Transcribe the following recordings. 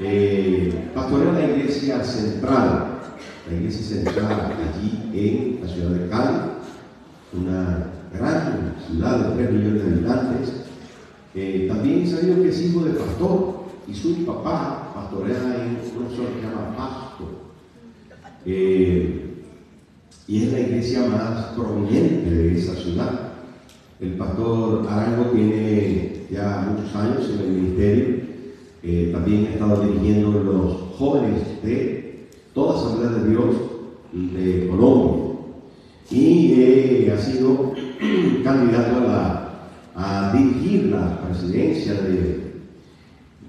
eh, pastorea la iglesia central, la iglesia central allí en la ciudad de Cali, una gran ciudad de 3 millones de habitantes. Eh, también sabido que es hijo de pastor y su papá pastorea en una zona que se llama Pasto. Eh, y es la iglesia más prominente de esa ciudad. El pastor Arango tiene ya muchos años en el ministerio, eh, también ha estado dirigiendo los jóvenes de toda Asamblea de Dios de Colombia y eh, ha sido candidato a, dirigir la presidencia de,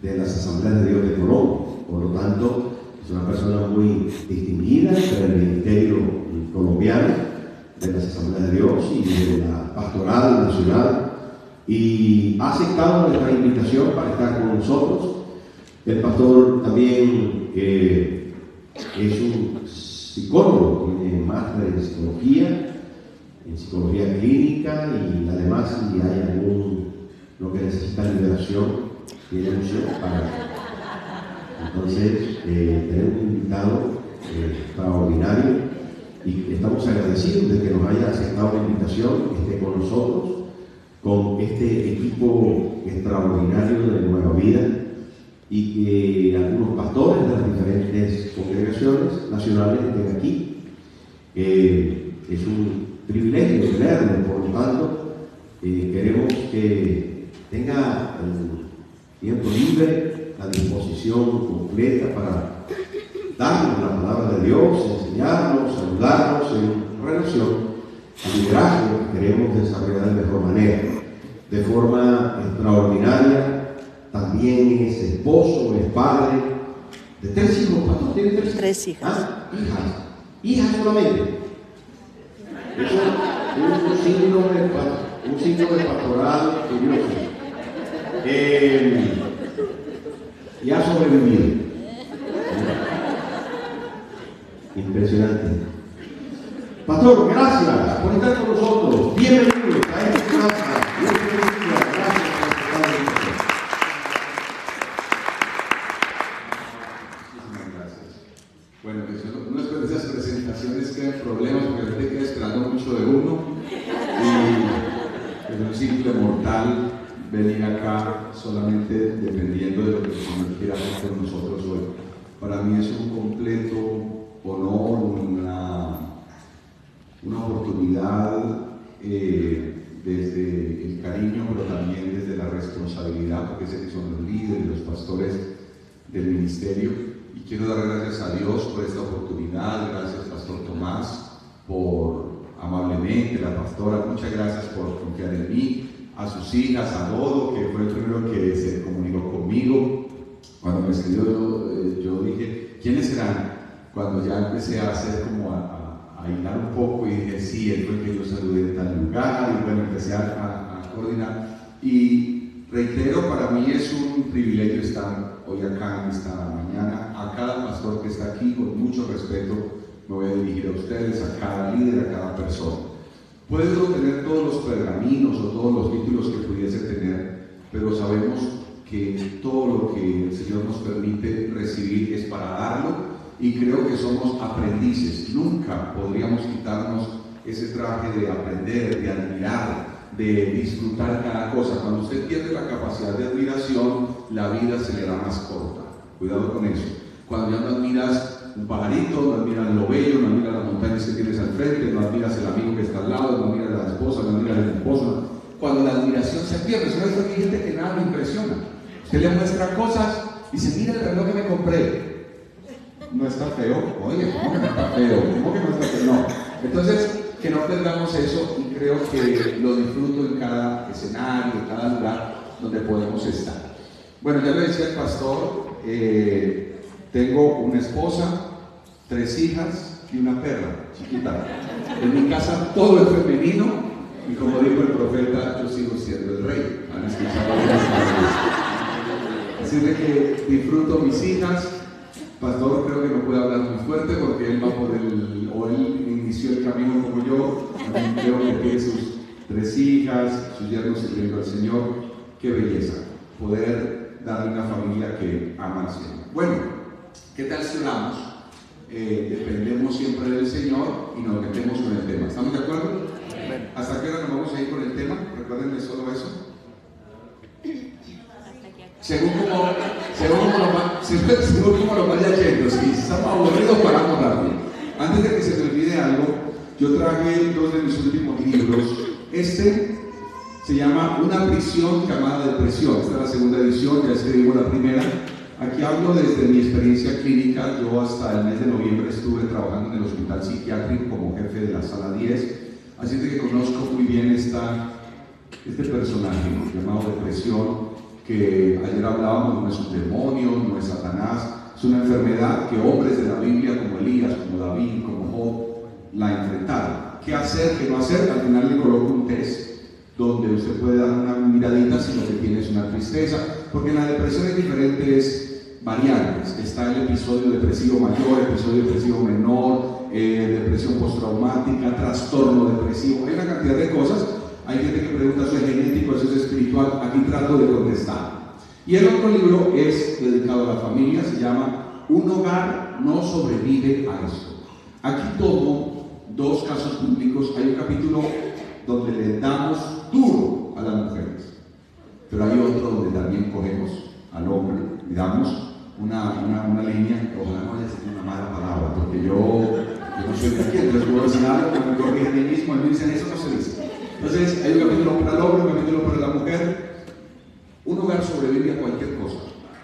de las Asambleas de Dios de Colombia. Por lo tanto, es una persona muy distinguida en el ministerio colombiano de las Asambleas de Dios y de la Pastoral Nacional y ha aceptado nuestra invitación para estar con nosotros. El pastor también eh, es un psicólogo, tiene máster en psicología, en psicología clínica y además si hay algún, lo que necesita liberación, tiene opción para... Entonces, eh, tenemos un invitado eh, extraordinario y estamos agradecidos de que nos haya aceptado la invitación, que esté con nosotros, con este equipo extraordinario de Nueva Vida y que algunos pastores de las diferentes congregaciones nacionales estén aquí. Eh, es un privilegio tenerlo, por lo tanto, eh, queremos que tenga el tiempo libre, la disposición completa para darnos la palabra de Dios, enseñarnos, saludarnos en relación al liderazgo que queremos desarrollar de mejor manera. De forma extraordinaria, también es esposo, es padre de tres hijos. ¿Cuántos tiene tres hijos? Tres hijas. ¿Ah? Hijas. Hijas solamente. Eso es un signo de, un de pastoral curioso. Eh, y ha sobrevivido. En cada lugar donde podemos estar. Bueno, ya lo decía el pastor, eh, tengo una esposa, tres hijas y una perra chiquita. En mi casa todo es femenino y como dijo el profeta, yo sigo siendo el rey. Así de que disfruto mis hijas, Pastor creo que no puede hablar muy fuerte porque él va por el, o él inició el camino como yo, creo que tiene sus tres hijas, sus yernos sirviendo al Señor, qué belleza, poder darle una familia que ama al Señor. Bueno, ¿qué tal si oramos? Eh, dependemos siempre del Señor y nos metemos con el tema. ¿Estamos de acuerdo? ¿Hasta qué hora nos vamos a ir con el tema? Recuérdenme solo eso. Según como, según como, lo, según como lo vaya yendo, si estamos aburridos, paramos rápido. Antes de que se me olvide algo, yo traje dos de mis últimos libros. Este se llama Una prisión llamada depresión. Esta es la segunda edición, ya escribimos la primera. Aquí hablo desde mi experiencia clínica. Yo hasta el mes de noviembre estuve trabajando en el hospital psiquiátrico como jefe de la sala 10. Así que conozco muy bien este personaje llamado depresión, que ayer hablábamos, no es un demonio, no es Satanás, es una enfermedad que hombres de la Biblia como Elías, como David, como Job, la enfrentaron. ¿Qué hacer, qué no hacer? Al final le coloco un test donde usted puede dar una miradita si lo que tiene es una tristeza, porque en la depresión hay diferentes variantes. Está el episodio depresivo mayor, episodio depresivo menor, eh, depresión postraumática, trastorno depresivo, hay una cantidad de cosas. Hay gente que pregunta, ¿eso es genético, eso es espiritual? Aquí trato de contestar. Y el otro libro es dedicado a la familia, se llama Un hogar no sobrevive a esto. Aquí tomo dos casos públicos, hay un capítulo donde le damos duro a las mujeres. Pero hay otro donde también cogemos al hombre y damos una, una, línea, ojalá no haya sido una mala palabra, porque yo, no soy de aquí, entonces puedo decir algo, me corrige a mí mismo, y me dicen, eso no se dice. Entonces, hay un capítulo para el hombre, un capítulo para la mujer. Un hogar sobrevive a cualquier cosa,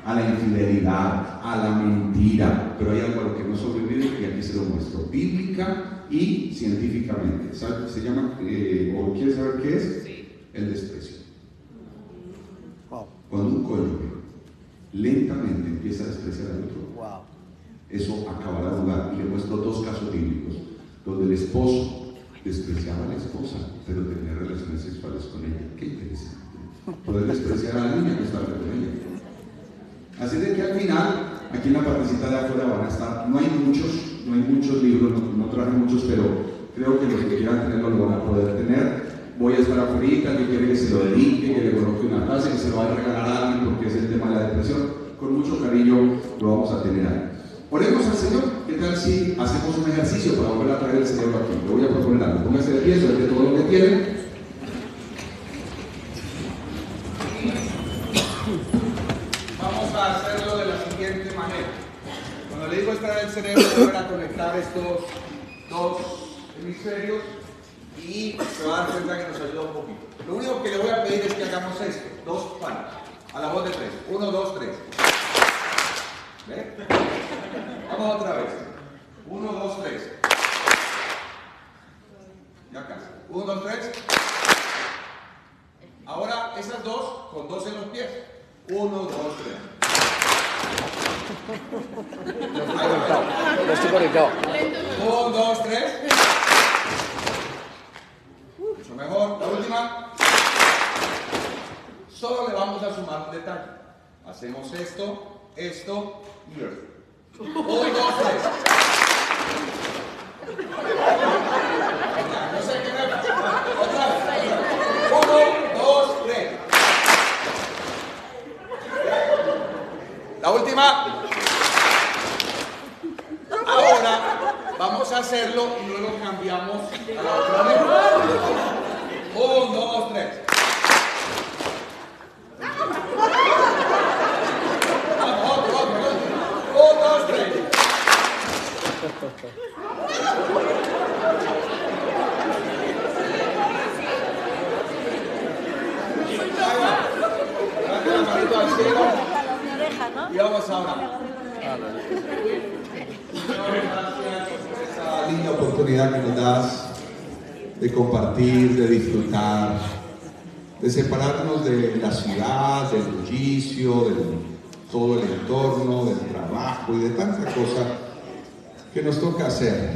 a la infidelidad, a la mentira, pero hay algo a lo que no sobrevive y aquí se lo muestro, bíblica y científicamente. ¿Sabe? Se llama, eh, o quieres saber qué es? El desprecio. Cuando un cónyuge lentamente empieza a despreciar al otro, eso acabará de lugar. Y le muestro dos casos bíblicos, donde el esposo despreciaba a la esposa, pero tenía relaciones sexuales con ella. Qué interesante. Poder despreciar a alguien y acostarse con ella. Así de que al final, aquí en la partecita de afuera van a estar, no hay muchos, no hay muchos libros, no, traje muchos, pero creo que los que quieran tenerlo lo van a poder tener. Voy a estar afuera, que quiere que se lo dedique, que le coloque una clase, que se lo vaya a regalar a alguien porque es el tema de la depresión. Con mucho cariño lo vamos a tener ahí. Oremos al Señor. ¿Qué tal si hacemos un ejercicio para volver a traer el cerebro aquí? Le voy a proponer algo. Póngase de pie, sobre todo lo que tienen. Vamos a hacerlo de la siguiente manera. El cerebro, volver a conectar estos dos hemisferios y se va a dar cuenta que nos ayuda un poquito. Lo único que le voy a pedir es que hagamos esto, dos palos, a la voz de tres. Uno, dos, tres. ¿Ve? Vamos otra vez. Uno, dos, tres. Ya casi. Uno, dos, tres. Ahora esas dos con dos en los pies. Uno, dos, tres. Estoy conectado. Uno, dos, tres. Mucho mejor. La última. Solo le vamos a sumar un detalle. Hacemos esto, esto y esto. Un, dos, tres. No sé qué me Otra vez. Uno, dos, tres. La última. Ahora vamos a hacerlo y luego cambiamos a la otra vez. Un, dos, tres. Y vamos ahora. gracias por esa linda oportunidad que nos das de compartir, de disfrutar, de separarnos de la ciudad, del bullicio, de todo el entorno, del trabajo y de tanta cosa que nos toca hacer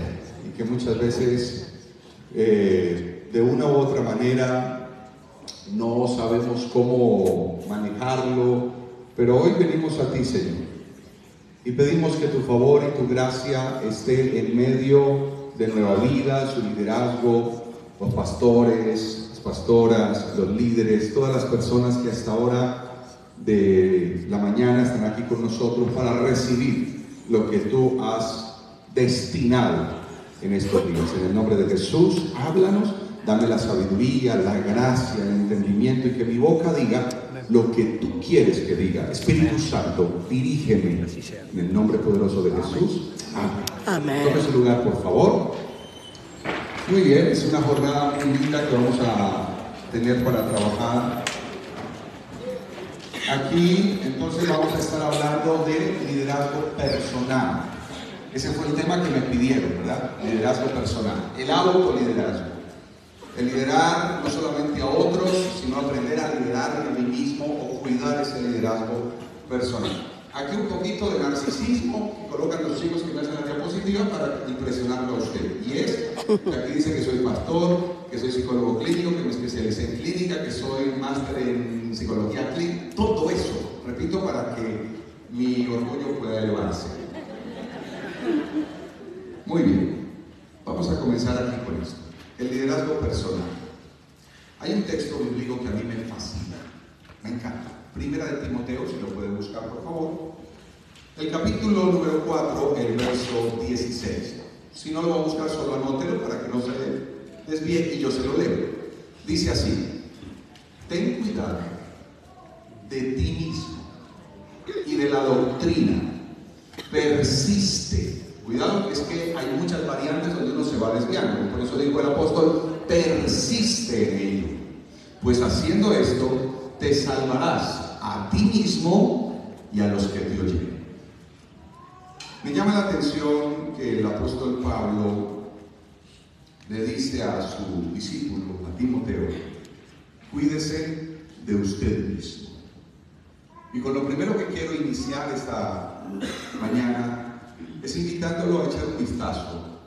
y que muchas veces eh, de una u otra manera no sabemos cómo manejarlo, pero hoy venimos a ti, Señor, y pedimos que tu favor y tu gracia esté en medio de Nueva Vida, su liderazgo, los pastores, las pastoras, los líderes, todas las personas que hasta ahora de la mañana están aquí con nosotros para recibir lo que tú has destinado en estos días. En el nombre de Jesús, háblanos, dame la sabiduría, la gracia, el entendimiento y que mi boca diga lo que tú quieres que diga. Espíritu Santo, dirígeme en el nombre poderoso de Jesús. Amén. Tome su lugar, por favor. Muy bien, es una jornada muy linda que vamos a tener para trabajar. Aquí entonces vamos a estar hablando de liderazgo personal. Ese fue el tema que me pidieron, ¿verdad? Liderazgo personal. El autoliderazgo. El liderar no solamente a otros, sino aprender a liderar a mí mismo o cuidar ese liderazgo personal. Aquí un poquito de narcisismo colocan los chicos que me hacen la diapositiva para impresionarlo a usted. Y es que aquí dice que soy pastor, que soy psicólogo clínico, que me especialicé en clínica, que soy máster en psicología clínica. Todo eso, repito, para que mi orgullo pueda elevarse. Muy bien, vamos a comenzar aquí con esto. El liderazgo personal. Hay un texto bíblico que a mí me fascina. Primera de Timoteo, si lo pueden buscar por favor. El capítulo número 4, el verso 16. Si no lo va a buscar, solo anótelo para que no se desvíe y yo se lo leo. Dice así, ten cuidado de ti mismo y de la doctrina. Persiste. Cuidado, es que hay muchas variantes donde uno se va desviando. Por eso dijo el apóstol, persiste en ello. Pues haciendo esto, te salvarás a ti mismo y a los que te oyen. Me llama la atención que el apóstol Pablo le dice a su discípulo, a Timoteo, cuídese de usted mismo. Y con lo primero que quiero iniciar esta mañana es invitándolo a echar un vistazo,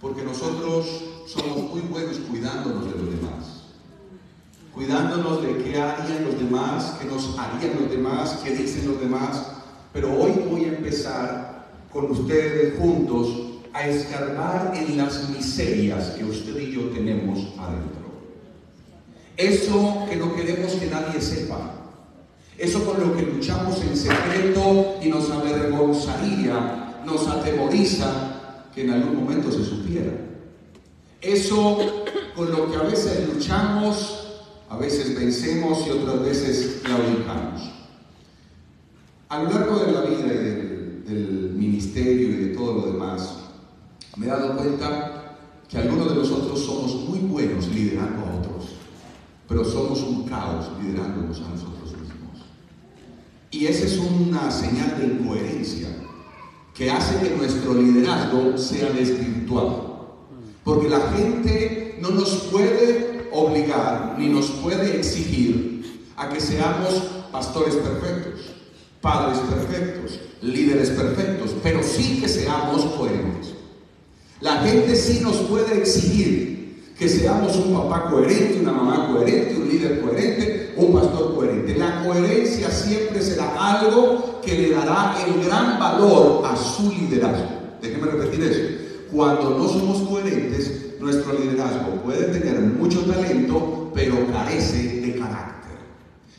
porque nosotros somos muy buenos cuidándonos de los demás cuidándonos de qué harían los demás, qué nos harían los demás, qué dicen los demás. Pero hoy voy a empezar con ustedes juntos a escarbar en las miserias que usted y yo tenemos adentro. Eso que no queremos que nadie sepa. Eso con lo que luchamos en secreto y nos avergonzaría, nos atemoriza que en algún momento se supiera. Eso con lo que a veces luchamos a veces vencemos y otras veces claudicamos. A lo largo de la vida y del, ministerio y de todo lo demás, me he dado cuenta que algunos de nosotros somos muy buenos liderando a otros, pero somos un caos liderándonos a nosotros mismos. Y esa es una señal de incoherencia que hace que nuestro liderazgo sea desvirtuado. Porque la gente no nos puede obligar ni nos puede exigir a que seamos pastores perfectos, padres perfectos, líderes perfectos, pero sí que seamos coherentes. La gente sí nos puede exigir que seamos un papá coherente, una mamá coherente, un líder coherente, un pastor coherente. La coherencia siempre será algo que le dará el gran valor a su liderazgo. Déjeme repetir eso. Cuando no somos coherentes, puede tener mucho talento, pero carece de carácter.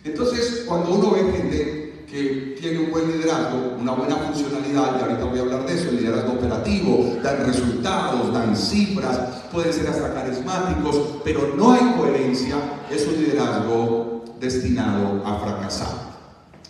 Entonces, cuando uno ve gente que tiene un buen liderazgo, una buena funcionalidad, y ahorita voy a hablar de eso, el liderazgo operativo, dan resultados, dan cifras, pueden ser hasta carismáticos, pero no hay coherencia, es un liderazgo destinado a fracasar.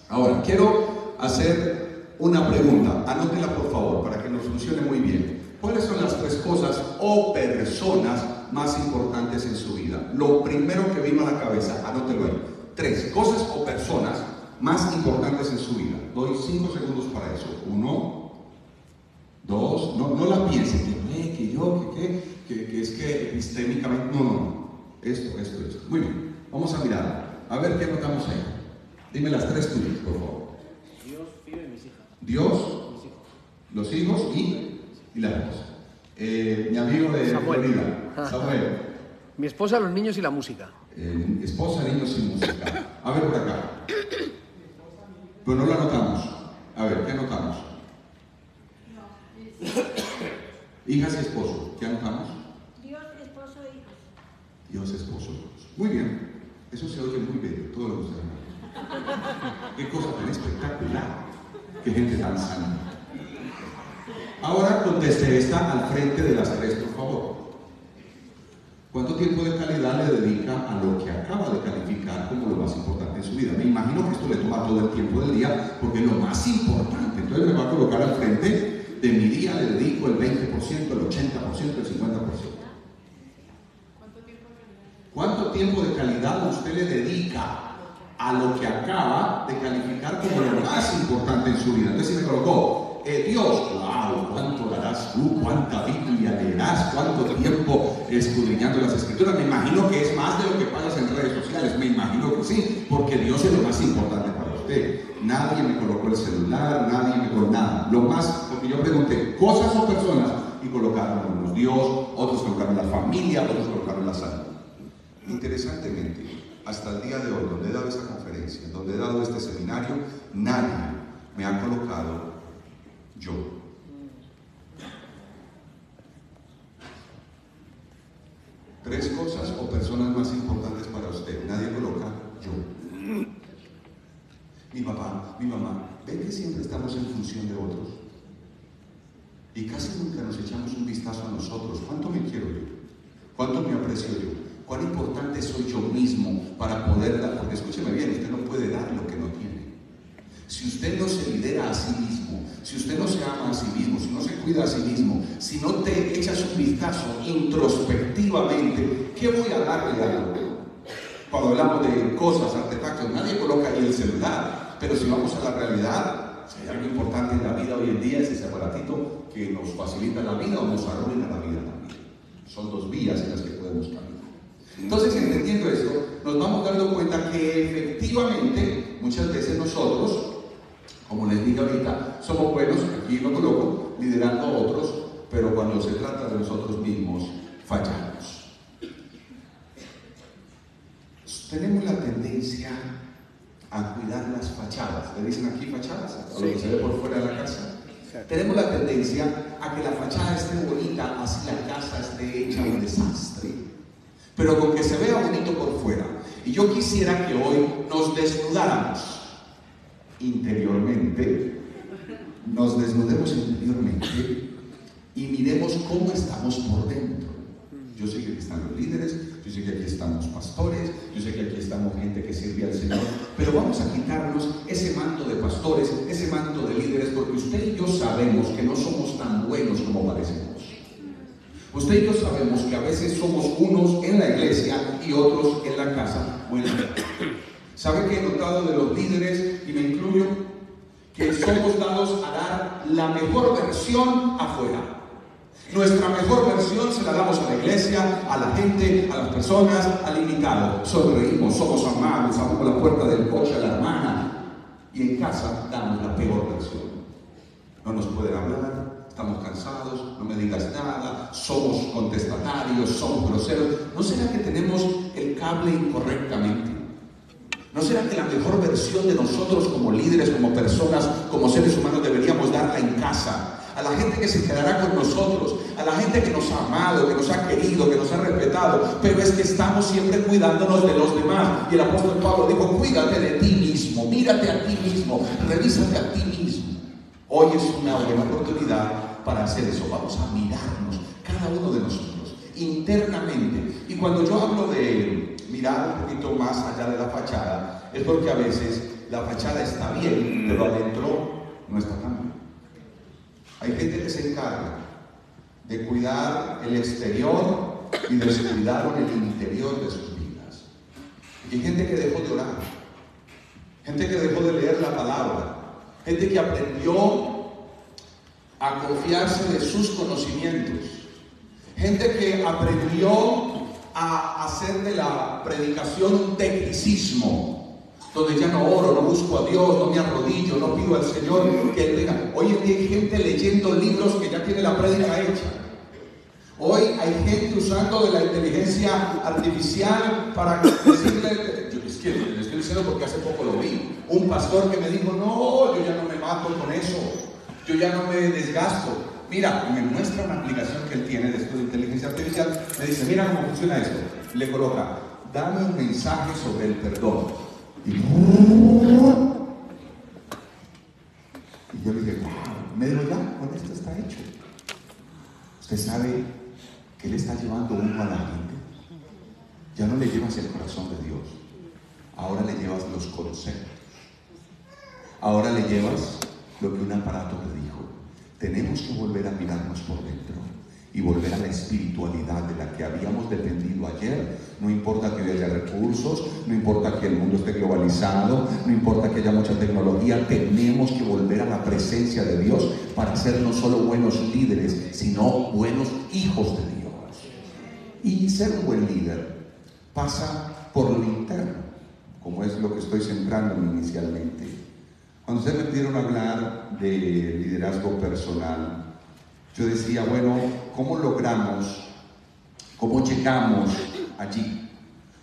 Ahora, quiero hacer una pregunta, anótela por favor, para que nos funcione muy bien. ¿Cuáles son las tres cosas o personas más importantes en su vida? Lo primero que vino a la cabeza, anótelo ahí. Tres cosas o personas más importantes en su vida. Doy cinco segundos para eso. Uno, dos, no, no la piensen, que, que yo, que, que, que, es que epistémicamente, no, no, esto, esto, esto. Muy bien, vamos a mirar. A ver qué anotamos ahí. Dime las tres tuyas, por favor. Dios, vive mis hijas. Dios, los hijos y y la esposa. Eh, mi amigo de Samuel. Florida, Samuel. Mi esposa, los niños y la música. Eh, esposa, niños y música. A ver por acá. Pues no lo anotamos. A ver, ¿qué anotamos? Hijas y esposo. ¿Qué anotamos? Dios, esposo e hijos. Dios, esposo e hijos. Muy bien. Eso se oye muy bien, todo lo que usted Qué cosa tan espectacular. Qué gente tan sana. Ahora conteste esta al frente de las tres, por favor. ¿Cuánto tiempo de calidad le dedica a lo que acaba de calificar como lo más importante en su vida? Me imagino que esto le toma todo el tiempo del día porque es lo más importante. Entonces me va a colocar al frente de mi día, le dedico el 20%, el 80%, el 50%. ¿Cuánto tiempo de calidad usted le dedica a lo que acaba de calificar como lo más importante en su vida? Entonces si me colocó, Dios, wow, ¿cuánto darás tú? ¿Cuánta Biblia leerás? ¿Cuánto tiempo escudriñando las escrituras? Me imagino que es más de lo que pasas en redes sociales, me imagino que sí, porque Dios es lo más importante para usted. Nadie me colocó el celular, nadie me colocó nada. Lo más, porque yo pregunté, cosas o personas, y colocaron unos Dios, otros colocaron la familia, otros colocaron la salud. Interesantemente, hasta el día de hoy, donde he dado esta conferencia, donde he dado este seminario, nadie me ha colocado yo. Tres cosas o personas más importantes para usted. Nadie coloca yo. Mi papá, mi mamá, ¿ven que siempre estamos en función de otros? Y casi nunca nos echamos un vistazo a nosotros. ¿Cuánto me quiero yo? ¿Cuánto me aprecio yo? ¿Cuán importante soy yo mismo para poder dar? Porque escúcheme bien, usted no puede dar lo que no tiene. Si usted no se lidera a sí mismo, si usted no se ama a sí mismo, si no se cuida a sí mismo, si no te echas un vistazo introspectivamente, ¿qué voy a darle a? Cuando hablamos de cosas, artefactos, nadie coloca ahí el celular, pero si vamos a la realidad, si hay algo importante en la vida hoy en día es ese aparatito que nos facilita la vida o nos arruina la vida también. Son dos vías en las que podemos caminar. Entonces, entendiendo esto, nos vamos dando cuenta que efectivamente muchas veces nosotros, como les dije ahorita, somos buenos, aquí lo coloco, liderando a otros, pero cuando se trata de nosotros mismos, fallamos. Tenemos la tendencia a cuidar las fachadas. ¿Le dicen aquí fachadas? A lo que se ve por fuera de la casa. Tenemos la tendencia a que la fachada esté bonita, así la casa esté hecha un desastre. Pero con que se vea bonito por fuera. Y yo quisiera que hoy nos desnudáramos interiormente, nos desnudemos interiormente y miremos cómo estamos por dentro. Yo sé que aquí están los líderes, yo sé que aquí estamos pastores, yo sé que aquí estamos gente que sirve al Señor, pero vamos a quitarnos ese manto de pastores, ese manto de líderes, porque usted y yo sabemos que no somos tan buenos como parecemos. Usted y yo sabemos que a veces somos unos en la iglesia y otros en la casa o ¿Sabe que he notado de los líderes, y me incluyo, que somos dados a dar la mejor versión afuera? Nuestra mejor versión se la damos a la iglesia, a la gente, a las personas, al invitado. Sonreímos, somos amables, abrimos la puerta del coche a la hermana. Y en casa damos la peor versión. No nos pueden hablar, estamos cansados, no me digas nada, somos contestatarios, somos groseros. ¿No será que tenemos el cable incorrectamente? ¿No será que la mejor versión de nosotros como líderes, como personas, como seres humanos deberíamos darla en casa? a la gente que se quedará con nosotros, a la gente que nos ha amado, que nos ha querido, que nos ha respetado, pero es que estamos siempre cuidándonos de los demás. Y el apóstol Pablo dijo, cuídate de ti mismo, mírate a ti mismo, revísate a ti mismo. Hoy es una buena oportunidad para hacer eso. Vamos a mirarnos, cada uno de nosotros, internamente. Y cuando yo hablo de mirar un poquito más allá de la fachada, es porque a veces la fachada está bien, pero adentro no está tan. Hay gente que se encarga de cuidar el exterior y de descuidaron el interior de sus vidas. Y gente que dejó de orar, gente que dejó de leer la palabra, gente que aprendió a confiarse de sus conocimientos, gente que aprendió a hacer de la predicación un tecnicismo, donde ya no oro, no busco a Dios, no me arrodillo, no pido al Señor que Él. Hoy en día hay gente leyendo libros que ya tiene la prédica hecha. Hoy hay gente usando de la inteligencia artificial para decirle, yo es que le estoy diciendo porque hace poco lo vi, un pastor que me dijo, no, yo ya no me mato con eso, yo ya no me desgasto mira, me muestra una aplicación que él tiene de esto de inteligencia artificial, me dice, mira cómo funciona esto. Le coloca, dame un mensaje sobre el perdón. Y, yo le dije, wow, Medro ya, con esto está hecho. Usted sabe que le está llevando uno a la gente. Ya no le llevas el corazón de Dios, ahora le llevas los conceptos. Ahora le llevas lo que un aparato te dijo. Tenemos que volver a mirarnos por dentro y volver a la espiritualidad de la que habíamos dependido ayer. No importa que haya recursos, no importa que el mundo esté globalizado, no importa que haya mucha tecnología, tenemos que volver a la presencia de Dios para ser no solo buenos líderes, sino buenos hijos de Dios. Y ser un buen líder pasa por lo interno, como es lo que estoy centrando inicialmente. Cuando ustedes me pidieron hablar de liderazgo personal, yo decía, bueno, ¿cómo logramos, cómo llegamos allí?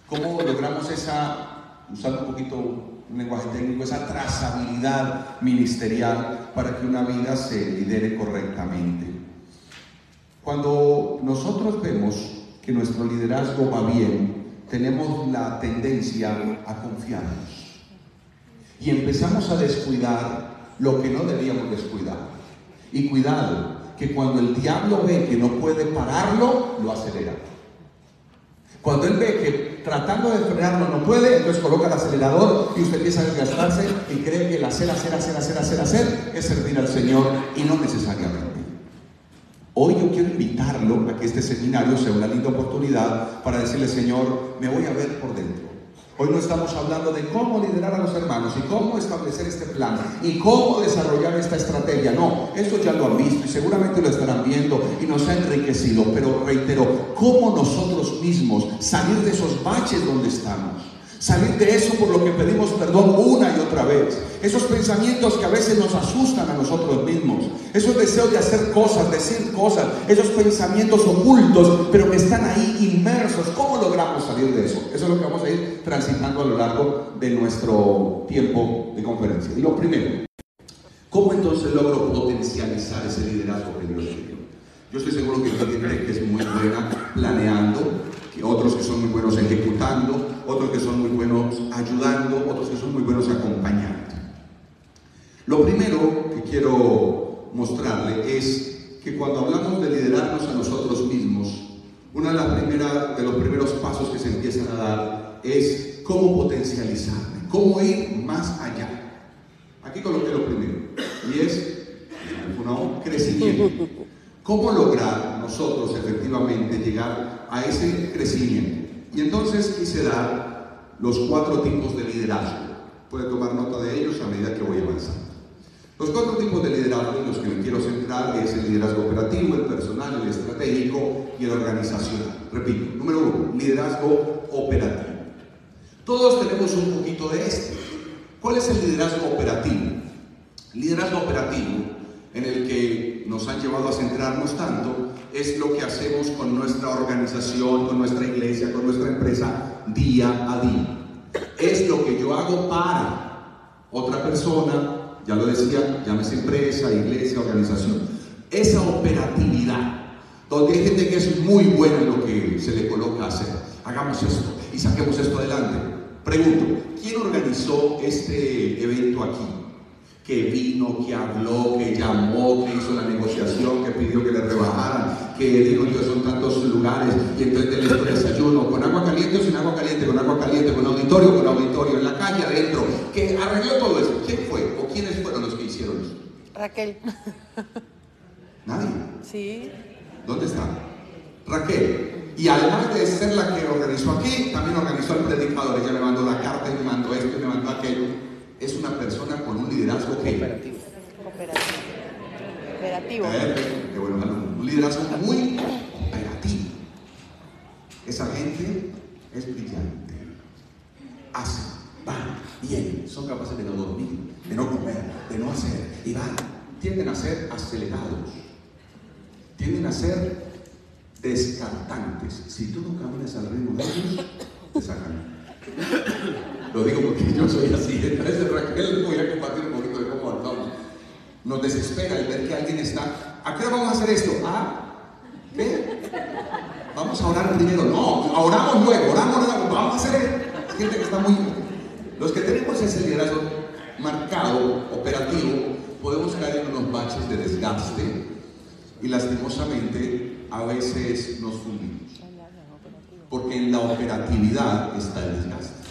¿Cómo logramos esa, usando un poquito un lenguaje técnico, esa trazabilidad ministerial para que una vida se lidere correctamente? Cuando nosotros vemos que nuestro liderazgo va bien, tenemos la tendencia a confiarnos. Y empezamos a descuidar lo que no debíamos descuidar. Y cuidado, que cuando el diablo ve que no puede pararlo, lo acelera. Cuando él ve que tratando de frenarlo no puede, entonces coloca el acelerador y usted empieza a desgastarse y cree que el hacer, hacer, hacer, hacer, hacer, hacer es servir al Señor y no necesariamente. Hoy yo quiero invitarlo a que este seminario sea una linda oportunidad para decirle, Señor, me voy a ver por dentro. Hoy no estamos hablando de cómo liderar a los hermanos y cómo establecer este plan y cómo desarrollar esta estrategia. No, eso ya lo han visto y seguramente lo estarán viendo y nos ha enriquecido. Pero reitero, cómo nosotros mismos salir de esos baches donde estamos Salir de eso por lo que pedimos perdón una y otra vez. Esos pensamientos que a veces nos asustan a nosotros mismos. Esos deseos de hacer cosas, decir cosas. Esos pensamientos ocultos, pero que están ahí inmersos. ¿Cómo logramos salir de eso? Eso es lo que vamos a ir transitando a lo largo de nuestro tiempo de conferencia. Y lo primero, ¿cómo entonces logro potencializar ese liderazgo que Dios me dio? Yo estoy seguro que hay gente que es muy buena planeando, otros que son muy buenos ejecutando, otros que son muy buenos ayudando, otros que son muy buenos acompañando. Lo primero que quiero mostrarle es que cuando hablamos de liderarnos a nosotros mismos, uno de, de los primeros pasos que se empiezan a dar es cómo potencializarme, cómo ir más allá. Aquí coloqué lo primero, y es un crecimiento. ¿Cómo lograr nosotros efectivamente llegar a ese crecimiento? Y entonces quise dar los cuatro tipos de liderazgo. Puede tomar nota de ellos a medida que voy avanzando. Los cuatro tipos de liderazgo en los que me quiero centrar es el liderazgo operativo, el personal, el estratégico y el organizacional. Repito, número uno, liderazgo operativo. Todos tenemos un poquito de este. ¿Cuál es el liderazgo operativo? Liderazgo operativo en el que nos han llevado a centrarnos tanto es lo que hacemos con nuestra organización, con nuestra iglesia, con nuestra empresa día a día. Es lo que yo hago para otra persona, ya lo decía, llámese empresa, iglesia, organización. Esa operatividad, donde hay gente que es muy buena en lo que se le coloca a hacer. Hagamos esto y saquemos esto adelante. Pregunto, ¿quién organizó este evento aquí? Que vino, que habló, que llamó, que hizo la negociación, que pidió que le rebajaran, que dijo que son tantos lugares y entonces le desayuno, con agua caliente o sin agua caliente, con agua caliente, con auditorio, con auditorio, en la calle adentro, que arregló todo eso. ¿Quién fue o quiénes fueron los que hicieron eso? Raquel. ¿Nadie? Sí. ¿Dónde está? Raquel. Y además de ser la que organizó aquí, también organizó el predicador. Ella me mandó la carta y me mandó esto y me mandó aquello es una persona con un liderazgo que... Operativo. Operativo. Eh, un liderazgo muy operativo. Esa gente es brillante. Hace, van, vienen, son capaces de no dormir, de no comer, de no hacer, y van. Tienden a ser acelerados. Tienden a ser descartantes. Si tú no caminas al ritmo de ellos, te sacan. Lo digo porque yo soy así. Entonces Raquel voy a compartir un poquito de cómo actuamos. Nos desespera el ver que alguien está. ¿A qué vamos a hacer esto? ¿Ah? ¿Qué? Vamos a orar primero. No, oramos luego, oramos luego. Vamos a hacer. Gente que está muy. Los que tenemos ese liderazgo marcado, operativo, podemos caer en unos baches de desgaste y lastimosamente a veces nos fundimos. Porque en la operatividad está el desgaste.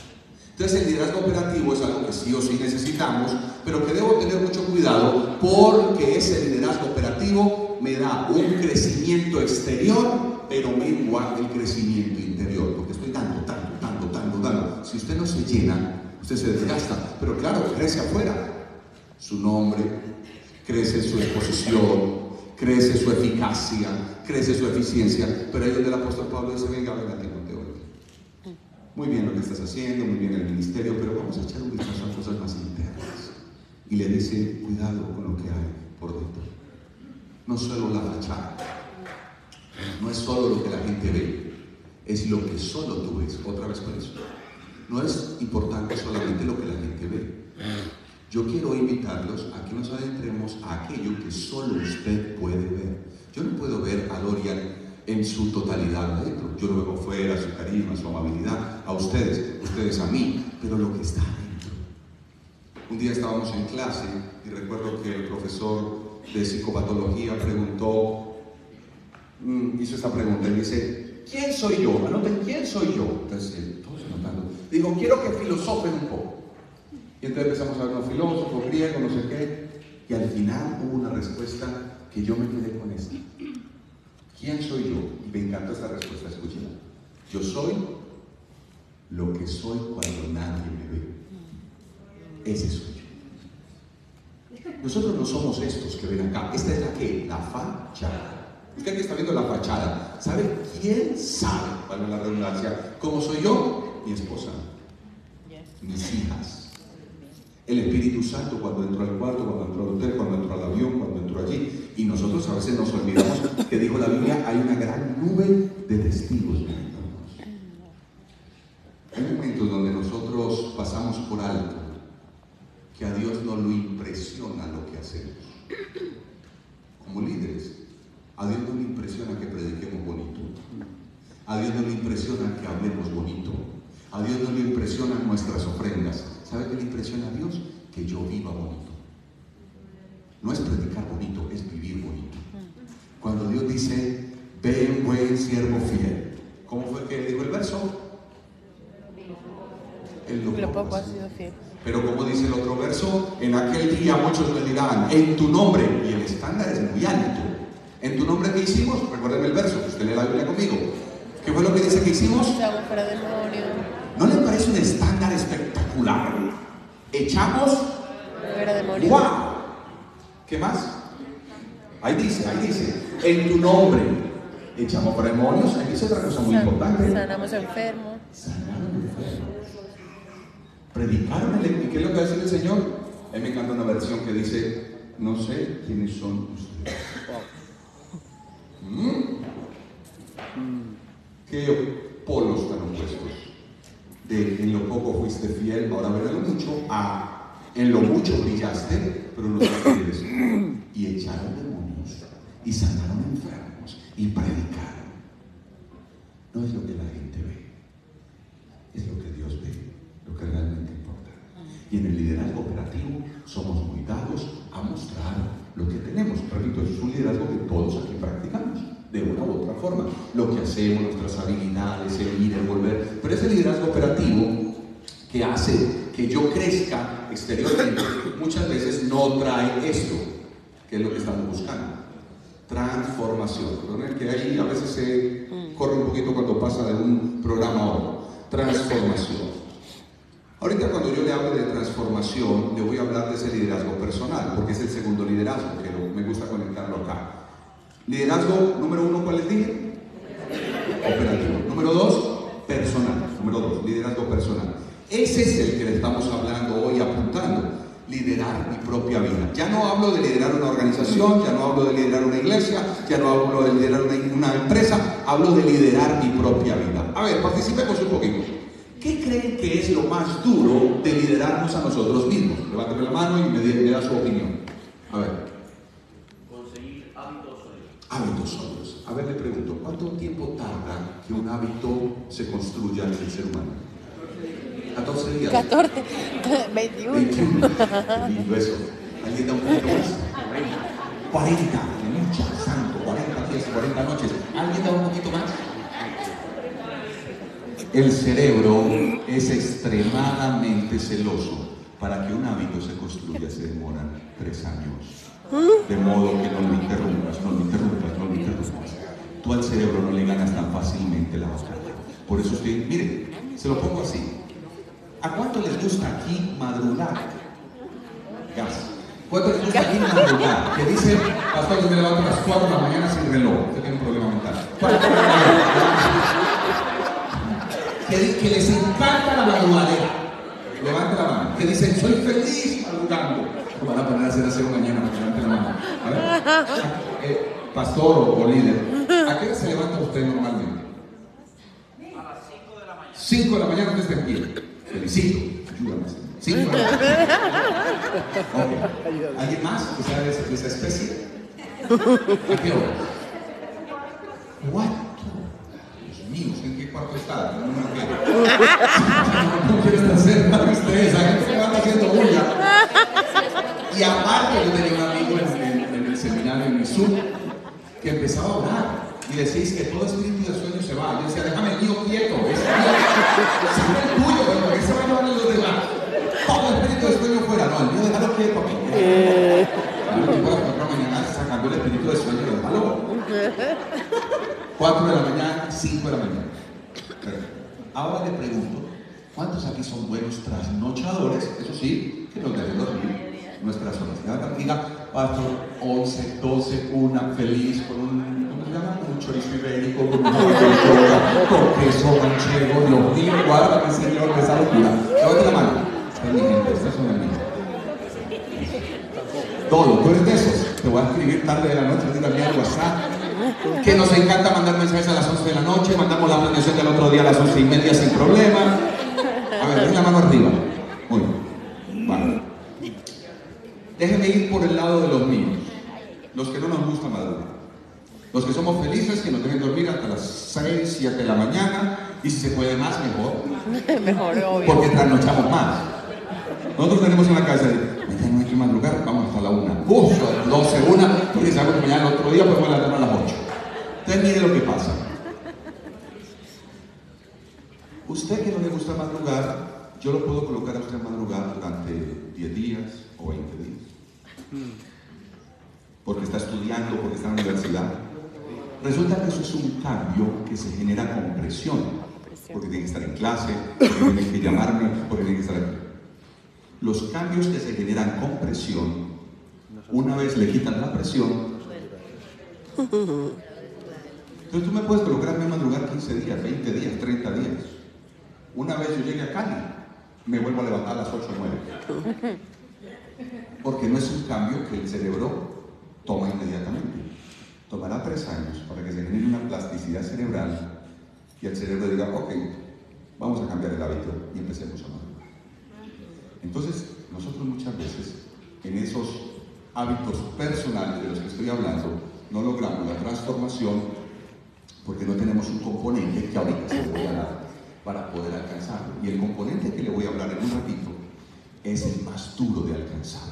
Entonces el liderazgo operativo es algo que sí o sí necesitamos, pero que debo tener mucho cuidado porque ese liderazgo operativo me da un crecimiento exterior, pero mengua el crecimiento interior, porque estoy dando, tanto, tanto, tanto, dando. Si usted no se llena, usted se desgasta, pero claro, crece afuera. Su nombre, crece su exposición, crece su eficacia, crece su eficiencia, pero ahí donde el apóstol Pablo dice, venga, venga, Timoteo, muy bien lo que estás haciendo, muy bien el ministerio, pero vamos a echar un vistazo a cosas más internas. Y le dice, cuidado con lo que hay por dentro. No solo la fachada, no es solo lo que la gente ve, es lo que solo tú ves. Otra vez con eso. No es importante solamente lo que la gente ve. Yo quiero invitarlos a que nos adentremos a aquello que solo usted puede ver. Yo no puedo ver a Dorian en su totalidad. Yo lo veo fuera, su carisma, su amabilidad, a ustedes, ustedes a mí, pero lo que está dentro. Un día estábamos en clase y recuerdo que el profesor de psicopatología preguntó, mm, hizo esta pregunta y dice, ¿quién soy yo? Anoten, ¿quién soy yo? Entonces, todos anotando. Digo, quiero que filosofen un poco. Y entonces empezamos a ver unos filósofos griegos, no sé qué, y al final hubo una respuesta que yo me quedé con esta. ¿Quién soy yo? Y me encanta esta respuesta, escuchen. Yo soy lo que soy cuando nadie me ve. Ese soy yo. Nosotros no somos estos que ven acá. Esta es la que, la fachada. Usted que está viendo la fachada, ¿sabe quién sabe, para la redundancia, cómo soy yo? Mi esposa, mis hijas, el Espíritu Santo cuando entró al cuarto, cuando entró al hotel, cuando entró al avión, cuando allí. Y nosotros a veces nos olvidamos que dijo la Biblia, hay una gran nube de testigos Hay momentos donde nosotros pasamos por alto que a Dios no lo impresiona lo que hacemos. Como líderes, a Dios no le impresiona que prediquemos bonito. A Dios no le impresiona que hablemos bonito. A Dios no le impresionan nuestras ofrendas. ¿Sabe qué le impresiona a Dios? Que yo viva bonito. No es predicar bonito, es vivir bonito. Cuando Dios dice, ven buen siervo fiel. ¿Cómo fue que dijo el verso? En lo, poco ha sido fiel. Pero como dice el otro verso, en aquel día muchos me dirán, en tu nombre, y el estándar es muy alto. En tu nombre, ¿qué hicimos? Recuerden el verso, usted lee la Biblia conmigo. ¿Qué fue lo que dice que hicimos? ¿No le parece un estándar espectacular? Echamos. ¡Wow! ¿Qué más? Ahí dice, ahí dice. En tu nombre. Echamos para demonios. Ahí dice otra cosa muy importante. Sanamos enfermos. Sanaron enfermos. Predicaron el. ¿Y qué es lo que dice el Señor? A mí me encanta una versión que dice: No sé quiénes son ustedes. ¿Mm? ¿Qué polos están opuestos? de en lo poco fuiste fiel, ahora veré mucho, a en lo mucho brillaste, pero no fieles. Y echaron demonios, y sanaron enfermos, y predicaron. No es lo que la gente ve, es lo que Dios ve, lo que realmente importa. Y en el liderazgo operativo somos muy dados a mostrar lo que tenemos. Repito, es un liderazgo que todos aquí practicamos de una u otra forma. Lo que hacemos, nuestras habilidades, el ir, el volver. Pero ese liderazgo operativo que hace que yo crezca exteriormente, muchas veces no trae esto, que es lo que estamos buscando. Transformación. Perdón, que ahí a veces se corre un poquito cuando pasa de un programa a otro. Transformación. Ahorita cuando yo le hablo de transformación, le voy a hablar de ese liderazgo personal, porque es el segundo liderazgo, que me gusta conectarlo acá. Liderazgo número uno, ¿cuál les dije? Operativo. Número dos, personal. Número dos, liderazgo personal. Ese es el que le estamos hablando. Liderar mi propia vida. Ya no hablo de liderar una organización, ya no hablo de liderar una iglesia, ya no hablo de liderar una, empresa, hablo de liderar mi propia vida. A ver, participemos un poquito. ¿Qué creen que es lo más duro de liderarnos a nosotros mismos? Levánteme la mano y me, me da su opinión. A ver. Hábitos sólidos. A ver, le pregunto, ¿cuánto tiempo tarda que un hábito se construya en el ser humano? 14 días. 14, 21. 21. Qué lindo eso. ¿Alguien da un poquito más? 40. Mucha santo. 40 días, 40 noches. ¿Alguien da un poquito más? El cerebro es extremadamente celoso. Para que un hábito se construya se demoran tres años. De modo que no lo interrumpas, no lo interrumpas, no lo interrumpas. Tú al cerebro no le ganas tan fácilmente la batalla. Por eso usted, mire, se lo pongo así. ¿A cuánto les gusta aquí madrugar? Gas. ¿Cuánto les gusta aquí madrugar? Que dice, pastor, yo me levanto a las 4 de la mañana sin reloj. Usted tiene un problema mental. ¿Cuánto que, que les encanta la madrugadera. Levante la mano. Que dicen, soy feliz madrugando. Lo van a poner a hacer aseo mañana levante la mano. Eh, pastor o, líder, ¿a qué se levanta usted normalmente? A las 5 de la mañana. 5 de la mañana usted está en pie. Felicito. Ayúdame. 5 de la mañana. ¿Alguien más que sea de esa, especie? ¿A qué hora? Cuatro. Dios mío, ¿en qué cuarto está? No, no, no, quiero estar cerca de ustedes. La gente se va haciendo bulla. Y aparte, yo tenía un amigo en, en- en el seminario en Misú que empezaba a orar y decís que todo espíritu de sueño se va. Yo decía, déjame el mío quieto, es mío. Saca el tuyo, pero ¿por qué se va a llevar los demás? Todo espíritu de sueño fuera. No, el mío déjalo quieto. a mí. Claro, tipo a las cuatro de la mañana sacando el espíritu de sueño del valor. 4 de la mañana, 5 de la mañana. Perfecto. Ahora le pregunto, ¿cuántos aquí son buenos trasnochadores? Eso sí, que nos deben dormir nuestras horas. Diga, pastor, 11, 12, una feliz con un, ¿cómo se llama? Con un chorizo ibérico, con un pollo, con queso manchego, Dios mío, guárdame, Señor, de esa locura. Levante la mano. Mi gente, estas son las mías. Todo, tú eres de esos. Te voy a escribir tarde de la noche, dígame al WhatsApp. Que nos encanta mandar mensajes a las 11 de la noche, mandamos la planeación del otro día a las 11 y media sin problema. A ver, la mano arriba. Muy bien. Vale. Déjenme ir por el lado de los niños, los que no nos gusta madrugar. Los que somos felices, que nos dejen dormir hasta las 6, 7 de la mañana, y si se puede más, mejor Mejor, obvio. porque trasnochamos más. Nosotros tenemos una casa de, mañana no hay que madrugar, vamos hasta la una. Uf, 12, una, porque sabemos que mañana el otro día podemos levantarnos a las 8. Entonces mire lo que pasa. Usted que no le gusta madrugar, yo lo puedo colocar a usted a madrugar durante 10 días o 20 días. Porque está estudiando, porque está en la universidad. Resulta que eso es un cambio que se genera con presión. Porque tiene que estar en clase, porque tiene que llamarme, porque tiene que estar aquí. Los cambios que se generan con presión, una vez le quitan la presión, entonces tú me puedes colocar a mí a madrugar 15 días, 20 días, 30 días. Una vez yo llegue a Cali, me vuelvo a levantar a las 8 o 9. Porque no es un cambio que el cerebro toma inmediatamente. Tomará tres años para que se genere una plasticidad cerebral y el cerebro diga, ok, vamos a cambiar el hábito y empecemos a madrugar. Entonces, nosotros muchas veces en esos hábitos personales de los que estoy hablando, no logramos la transformación porque no tenemos un componente que ahorita se voy a dar para poder alcanzarlo. Y el componente que le voy a hablar en un ratito es el más duro de alcanzar.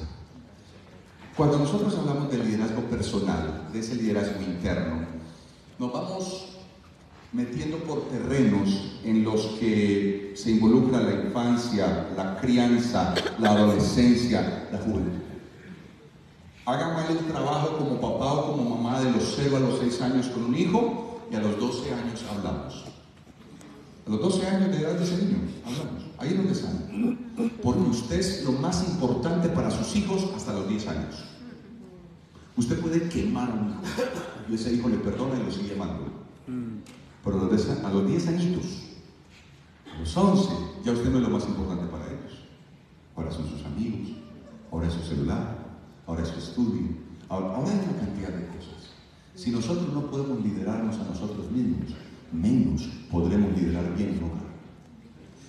Cuando nosotros hablamos del liderazgo personal, de ese liderazgo interno, nos vamos metiendo por terrenos en los que se involucra la infancia, la crianza, la adolescencia, la juventud. Hagan mal el trabajo como papá o como mamá de los 0 a los 6 años con un hijo y a los 12 años hablamos. A los 12 años de edad de ese niño hablamos. Ahí es donde sale. Porque usted es lo más importante para sus hijos hasta los 10 años. Usted puede quemar a un hijo y ese hijo le perdona y lo sigue amando. Pero a los 10 a los 10 añitos, a los 11, ya usted no es lo más importante para ellos. Ahora son sus amigos, ahora es su celular, ahora es su estudio, ahora, ahora hay una cantidad de cosas. Si nosotros no podemos liderarnos a nosotros mismos, menos podremos liderar bien un hogar.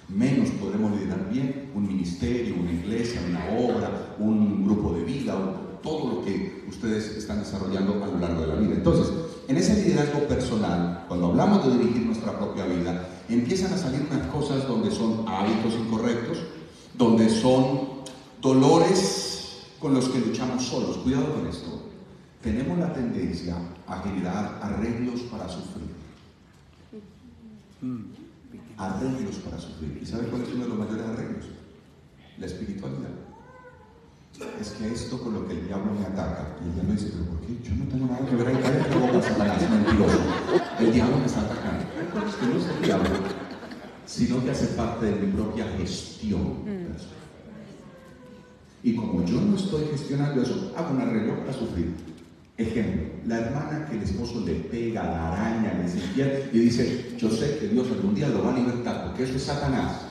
Menos podremos liderar bien un ministerio, una iglesia, una obra, un grupo de vida, todo lo que ustedes están desarrollando a lo largo de la vida. Entonces, en ese liderazgo personal, cuando hablamos de dirigir nuestra propia vida, empiezan a salir unas cosas donde son hábitos incorrectos, donde son dolores con los que luchamos solos. Cuidado con esto. Tenemos la tendencia a generar arreglos para sufrir. Arreglos para sufrir. ¿Y sabe cuál es uno de los mayores arreglos? La espiritualidad. Es que esto con lo que el diablo me ataca. Y el diablo dice, pero ¿por qué? Yo no tengo nada que ver ahí. Cállate la boca, Satanás, mentiroso. El diablo me está atacando. Es que no es el diablo, sino que hace parte de mi propia gestión personal. Y como yo no estoy gestionando eso, hago un arreglo para sufrir. Ejemplo, la hermana que el esposo le pega, la araña, le infiel y dice, yo sé que Dios algún día lo va a libertar porque eso es Satanás.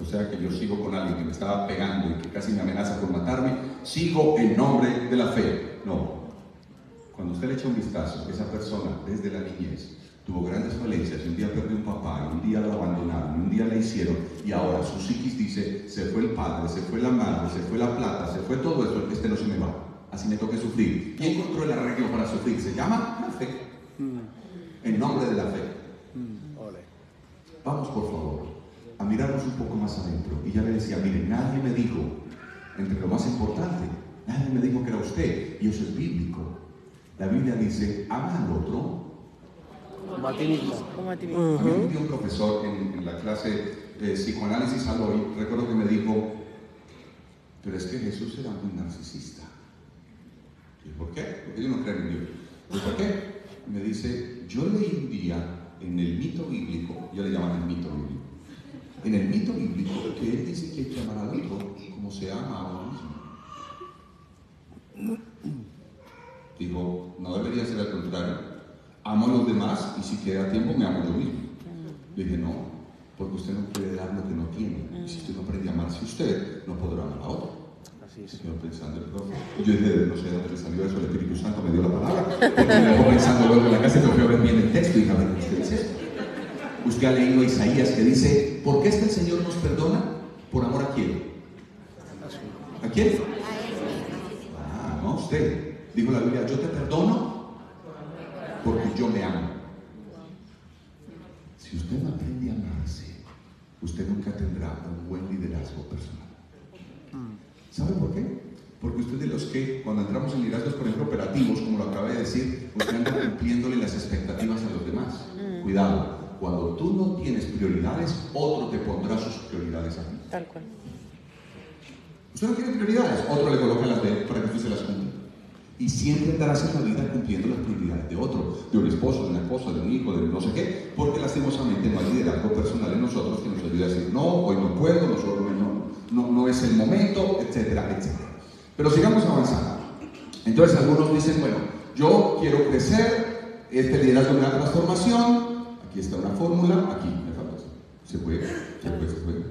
O sea que yo sigo con alguien que me estaba pegando y que casi me amenaza por matarme, sigo en nombre de la fe. No. Cuando usted le echa un vistazo, esa persona desde la niñez tuvo grandes falencias, y un día perdió un papá, un día lo abandonaron, un día la hicieron, y ahora su psiquis dice, se fue el padre, se fue la madre, se fue la plata, se fue todo eso, este no se me va, así me toque sufrir. Y encontró el arreglo para sufrir, se llama la fe, en nombre de la fe. Ole. Vamos por favor a mirarnos un poco más adentro. Y ya le decía, mire, nadie me dijo, entre lo más importante, nadie me dijo que era usted, y eso es bíblico. La Biblia dice, ama al otro Como a ti mismo. A mí un día un profesor en, en la clase de psicoanálisis al hoy, recuerdo que me dijo, pero es que Jesús era muy narcisista. Y ¿por qué? Porque yo no creo en Dios. Y ¿Por qué? Me dice, yo leí un en el mito bíblico, yo le llaman el mito bíblico, en el mito bíblico que él dice que hay que amar al otro como se ama a uno mismo. Digo, no debería ser al contrario. Amo a los demás y si queda tiempo me amo yo mismo. Le dije, no, porque usted no puede dar lo que no tiene. Y si usted no aprende a amarse usted, no podrá amar a otro. Es. quedó pensando yo no sé de dónde me salió eso, el Espíritu Santo me dio la palabra. Porque me pensando luego en la casa y fui a ver bien el texto y a ver, ¿qué? Usted ha leído a Isaías que dice, ¿por qué es que el Señor nos perdona? ¿Por amor a quién? ¿A quién? Ah, no, usted. Dijo la Biblia, yo te perdono porque yo me amo. Si usted no aprende a amarse, usted nunca tendrá un buen liderazgo personal. ¿Sabe por qué? Porque usted es de los que, cuando entramos en liderazgos, por ejemplo, operativos, como lo acabé de decir, usted anda cumpliéndole las expectativas a los demás. Cuidado, cuando tú no tienes prioridades, otro te pondrá sus prioridades a ti. Tal cual. Usted no tiene prioridades, otro le coloca las de él para que usted se las cumpla. Y siempre andarás en la vida cumpliendo las prioridades de otro, de un esposo, de una esposa, de un hijo, de no sé qué, porque lastimosamente no hay liderazgo personal en nosotros que nos ayude a decir, no, hoy no puedo, nosotros no, no, no es el momento, etcétera, etcétera. Pero sigamos avanzando. Entonces algunos dicen, bueno, yo quiero crecer, este liderazgo me da transformación, aquí está una fórmula, aquí me falta. Se puede, se puede, se puede.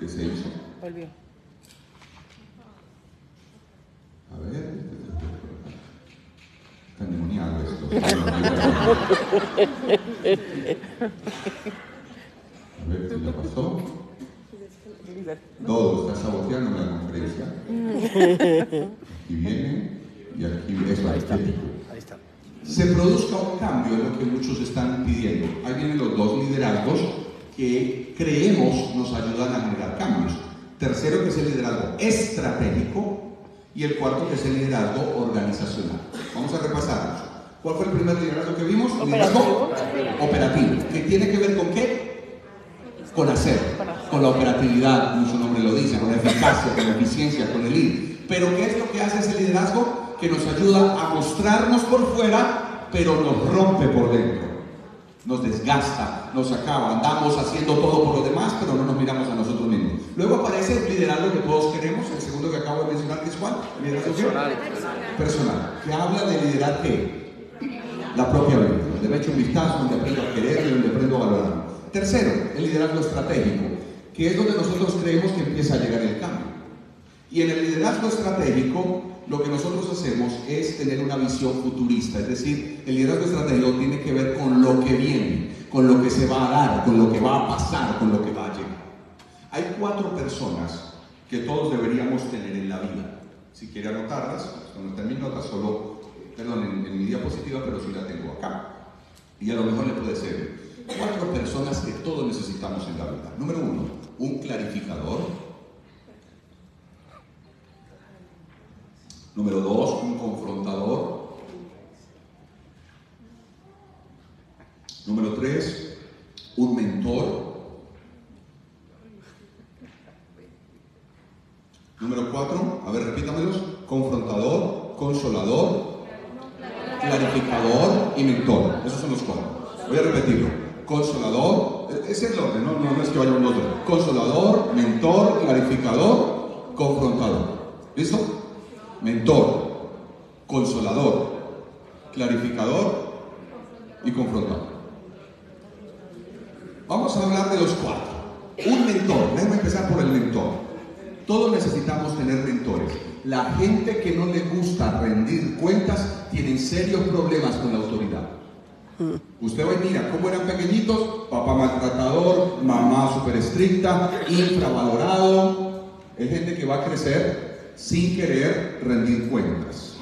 ¿Qué se hizo? Volvió. A ver. Está endemoniado esto. A ver qué le pasó. Todo está saboteando la conferencia. Aquí viene y aquí eso Ahí está. Ahí está. Se produzca un cambio en lo que muchos están pidiendo. Ahí vienen los dos liderazgos que creemos nos ayudan a generar cambios. Tercero que es el liderazgo estratégico y el cuarto que es el liderazgo organizacional. Vamos a repasarlos. ¿Cuál fue el primer liderazgo que vimos? Liderazgo operativo. ¿Que tiene que ver con qué? Con hacer, con la operatividad, como su nombre lo dice, con la eficacia, con la eficiencia, con el ir. Pero ¿qué es lo que hace ese liderazgo? Que nos ayuda a mostrarnos por fuera, pero nos rompe por dentro. Nos desgasta, nos acaba, andamos haciendo todo por los demás, pero no nos miramos a nosotros mismos. Luego aparece el liderazgo que todos queremos, el segundo que acabo de mencionar, que es cuál? El liderazgo qué? Personal. personal, que habla de liderar qué? La propia vida, donde me echo un vistazo, donde aprendo a querer y donde aprendo a valorar. Tercero, el liderazgo estratégico, que es donde nosotros creemos que empieza a llegar el cambio. Y en el liderazgo estratégico, lo que nosotros hacemos es tener una visión futurista, es decir, el liderazgo estratégico tiene que ver con lo que viene, con lo que se va a dar, con lo que va a pasar, con lo que va a llegar. Hay cuatro personas que todos deberíamos tener en la vida. Si quiere anotarlas, cuando estén mis notas, solo perdón, en, en mi diapositiva, pero sí la tengo acá. Y a lo mejor le puede ser cuatro personas que todos necesitamos en la vida. Número uno, un clarificador. Número dos, un confrontador. Número tres, un mentor. Número cuatro, a ver, repítamelos. Confrontador, consolador, clarificador y mentor. Esos son los cuatro. Voy a repetirlo. Consolador, e- es el orden, no, no, no es que vaya un orden. Consolador, mentor, clarificador, confrontador. ¿Listo? Mentor, consolador, clarificador y confrontador. Vamos a hablar de los cuatro. Un mentor, déjame empezar por el mentor. Todos necesitamos tener mentores. La gente que no le gusta rendir cuentas tiene serios problemas con la autoridad. Usted hoy mira cómo eran pequeñitos, papá maltratador, mamá súper estricta, infravalorado. Es gente que va a crecer sin querer rendir cuentas.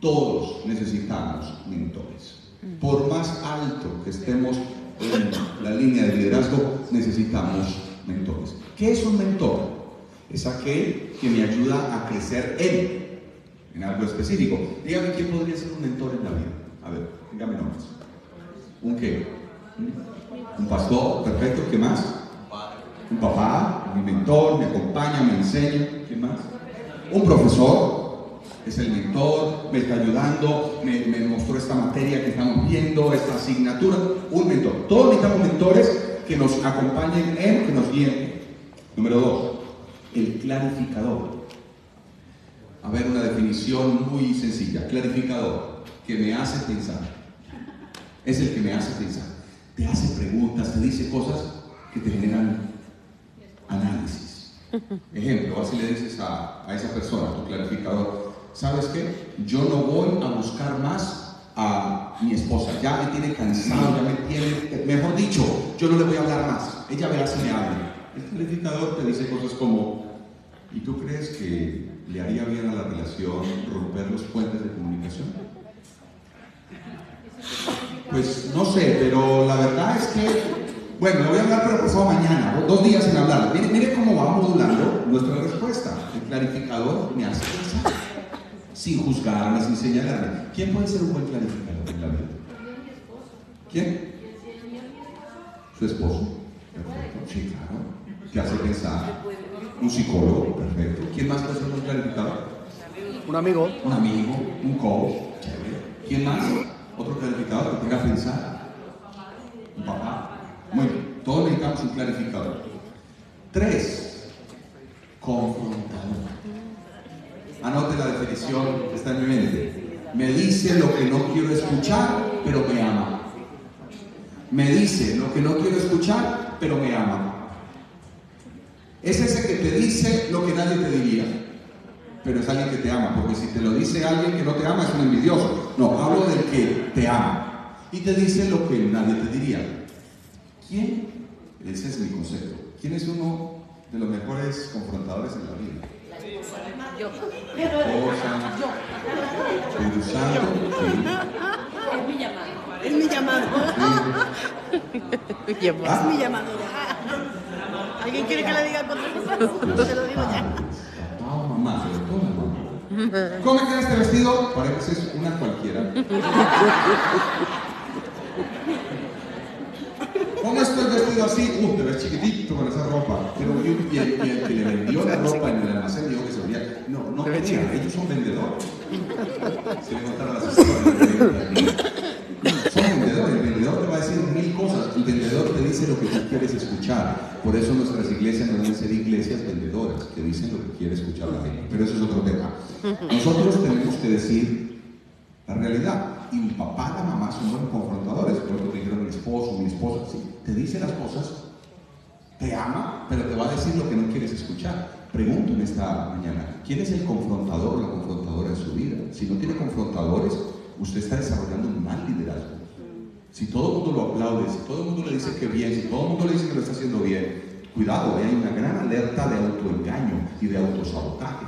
Todos necesitamos mentores. Por más alto que estemos en la línea de liderazgo, necesitamos mentores. ¿Qué es un mentor? Es aquel que me ayuda a crecer en, en algo específico. Dígame quién podría ser un mentor en la vida. A ver, dígame nombres. ¿Un qué? Un pastor, perfecto. ¿Qué más? Un papá, mi mentor, me acompaña, me enseña. ¿Qué más? Un profesor, es el mentor, me está ayudando, me, mostró esta materia que estamos viendo, esta asignatura. Un mentor. Todos necesitamos mentores que nos acompañen en, que nos guíen. Número dos, el clarificador. A ver, una definición muy sencilla. Clarificador, que me hace pensar. Es el que me hace pensar. Te hace preguntas, te dice cosas que te generan análisis. Ejemplo, así le dices a, a esa persona, tu clarificador, ¿sabes qué? Yo no voy a buscar más a mi esposa, ya me tiene cansado, ya me tiene, mejor dicho, yo no le voy a hablar más, ella verá si me habla. El clarificador te dice cosas como, ¿y tú crees que le haría bien a la relación romper los puentes de comunicación? Pues no sé, pero la verdad es que, bueno, le voy a hablar pero favor mañana, dos días sin hablar. Mire, mire cómo va modulando nuestra respuesta. El clarificador me hace pensar, sin juzgarme, sin señalarme. ¿Quién puede ser un buen clarificador en la vida? ¿Quién? Su esposo. Perfecto. Sí, claro. Te hace pensar. Un psicólogo. Perfecto. ¿Quién más puede ser un clarificador? Un amigo. Un amigo, un coach. Chévere. ¿Quién más? Otro clarificador que tenga pensar. Un papá. Muy bien. Todos necesitamos un clarificador. Tres. Confrontador. Anote la definición que está en mi mente. Me dice lo que no quiero escuchar, pero me ama. Me dice lo que no quiero escuchar, pero me ama. Es ese que te dice lo que nadie te diría, pero es alguien que te ama, porque si te lo dice alguien que no te ama es un envidioso. No, hablo del que te ama y te dice lo que nadie te diría. ¿Quién? Ese es mi concepto. ¿Quién es uno de los mejores confrontadores en la vida? Yo. Sí. Es mi llamado. Es mi llamado. Llamado. Ah. Es mi llamado. ¿Alguien quiere que le diga cosas? Se lo digo ya. Papá o mamá, sobre todo mamá. ¿Cómo queda este vestido? Pareces una cualquiera. ¿Cómo estoy vestido así? Uh, te ves chiquitito con esa ropa. Pero y, y el, y el que le vendió la ropa en el almacén dijo que se veía. No, no quería, ellos son vendedores. Se le contaron las historias. Son vendedores, el vendedor te va a decir mil cosas, el vendedor te dice lo que tú quieres escuchar. Por eso nuestras iglesias no deben ser iglesias vendedoras, que dicen lo que quiere escuchar la gente. Pero eso es otro tema. Nosotros tenemos que decir la realidad. Y mi papá, la mamá son buenos confrontadores. Eso te dijeron mi esposo, mi esposa, sí. Te dice las cosas, te ama, pero te va a decir lo que no quieres escuchar. Pregúntame esta mañana, ¿quién es el confrontador o la confrontadora en su vida? Si no tiene confrontadores, usted está desarrollando un mal liderazgo. Si todo el mundo lo aplaude, si todo el mundo le dice que bien, si todo el mundo le dice que lo está haciendo bien, cuidado, hay una gran alerta de autoengaño y de autosabotaje.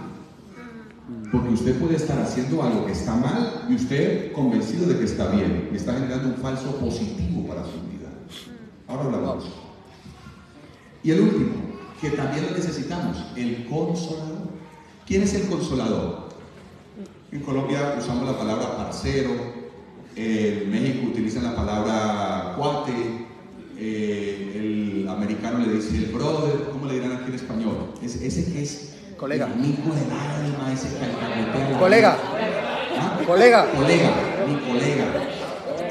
Porque usted puede estar haciendo algo que está mal y usted convencido de que está bien y está generando un falso positivo para su vida. Ahora hablamos. Y el último, que también lo necesitamos, el consolador. ¿Quién es el consolador? En Colombia usamos la palabra parcero, en México utilizan la palabra cuate, eh, el americano le dice el brother, ¿cómo le dirán aquí en español? Es, ese que es Colega. el amigo del alma, ese que Colega. ¿Ah? Colega. Colega, mi colega.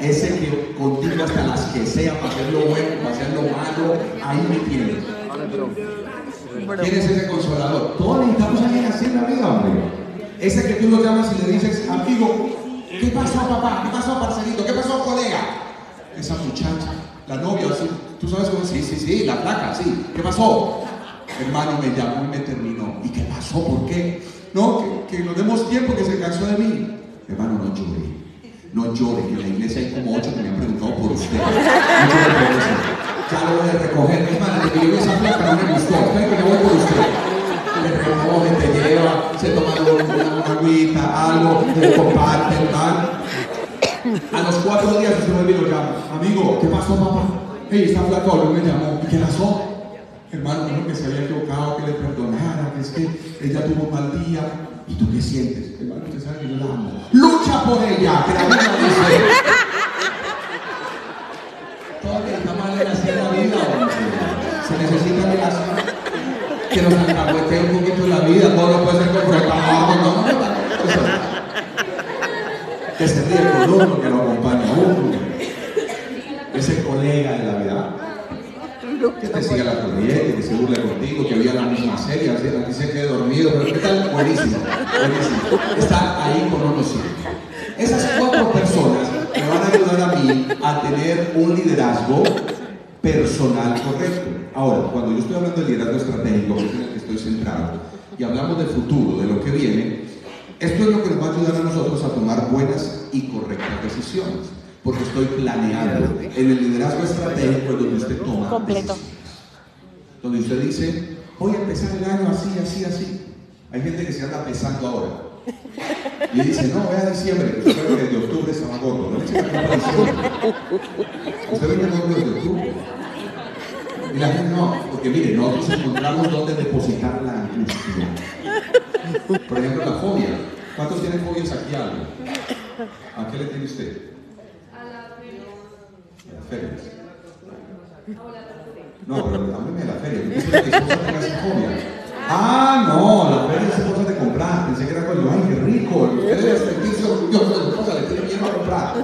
Ese que contigo hasta las que sea, para hacer lo bueno, para hacer lo malo, ahí me tiene. ¿Quién es ese consolador? Todos necesitamos a alguien así en la vida, hombre. Ese que tú lo llamas y le dices, amigo, ¿qué pasó, papá? ¿Qué pasó, parcerito? ¿Qué pasó, colega? Esa muchacha, la novia, ¿sí? ¿tú sabes cómo? Sí, sí, sí, la placa, sí. ¿Qué pasó? Hermano, me llamó y me terminó. ¿Y qué pasó? ¿Por qué? No, que, nos demos tiempo, que se cansó de mí. Hermano, no llore. No llore, en la iglesia hay como ocho que me han preguntado por usted. No llore. Ya lo voy a recoger. Es más, le digo esa placa, no me gustó. Espera que me voy por usted. Te lleva, se toma una, agüita, algo, le comparten, tal. A los cuatro días se vuelve y lo llama. Amigo, ¿qué pasó, papá? Hey, está flaco, me llamó. ¿Y qué pasó? Hermano, dijo que se había equivocado, que le perdonara, que es que ella tuvo un mal día. ¿Y tú qué sientes? Hermano, usted sabe que yo la amo. Lucha por ella, que la Biblia dice. Que nos alcahuetee un poquito la vida, todo no puede ser confrontado. No, no, no. Que se ríe con uno, que lo acompaña uno. Ese colega de la vida. Que te siga la corriente, que se burle contigo, que vea la misma serie, así, aquí se quede dormido, pero ¿qué tal? Buenísimo, buenísimo. Está ahí con uno siempre. Esas cuatro personas me van a ayudar a mí a tener un liderazgo personal correcto. Ahora, cuando yo estoy hablando de liderazgo estratégico, que es en el que estoy centrado, y hablamos del futuro, de lo que viene, esto es lo que nos va a ayudar a nosotros a tomar buenas y correctas decisiones, porque estoy planeando. En el liderazgo estratégico es donde usted toma Completo. decisiones. Donde usted dice, voy a empezar el año así, así, así. Hay gente que se anda pesando ahora. Y dice, no, vea diciembre. Usted que desde octubre estaba gordo. No le eche la culpa a diciembre. Usted gordo desde octubre. Y la gente no, porque mire, nosotros encontramos dónde depositar la angustia. Por ejemplo, la fobia. ¿Cuántos tienen fobias aquí algo? ¿A qué le tiene usted? A las ferias. No, pero hábleme de la feria. Yo quisiera que mi esposa tenga esa fobia. Ah, no, la feria es cosa de comprar. Pensé que era cuando, ay, qué rico. Usted debe sentirse orgulloso de esposa, le tiene miedo a comprar.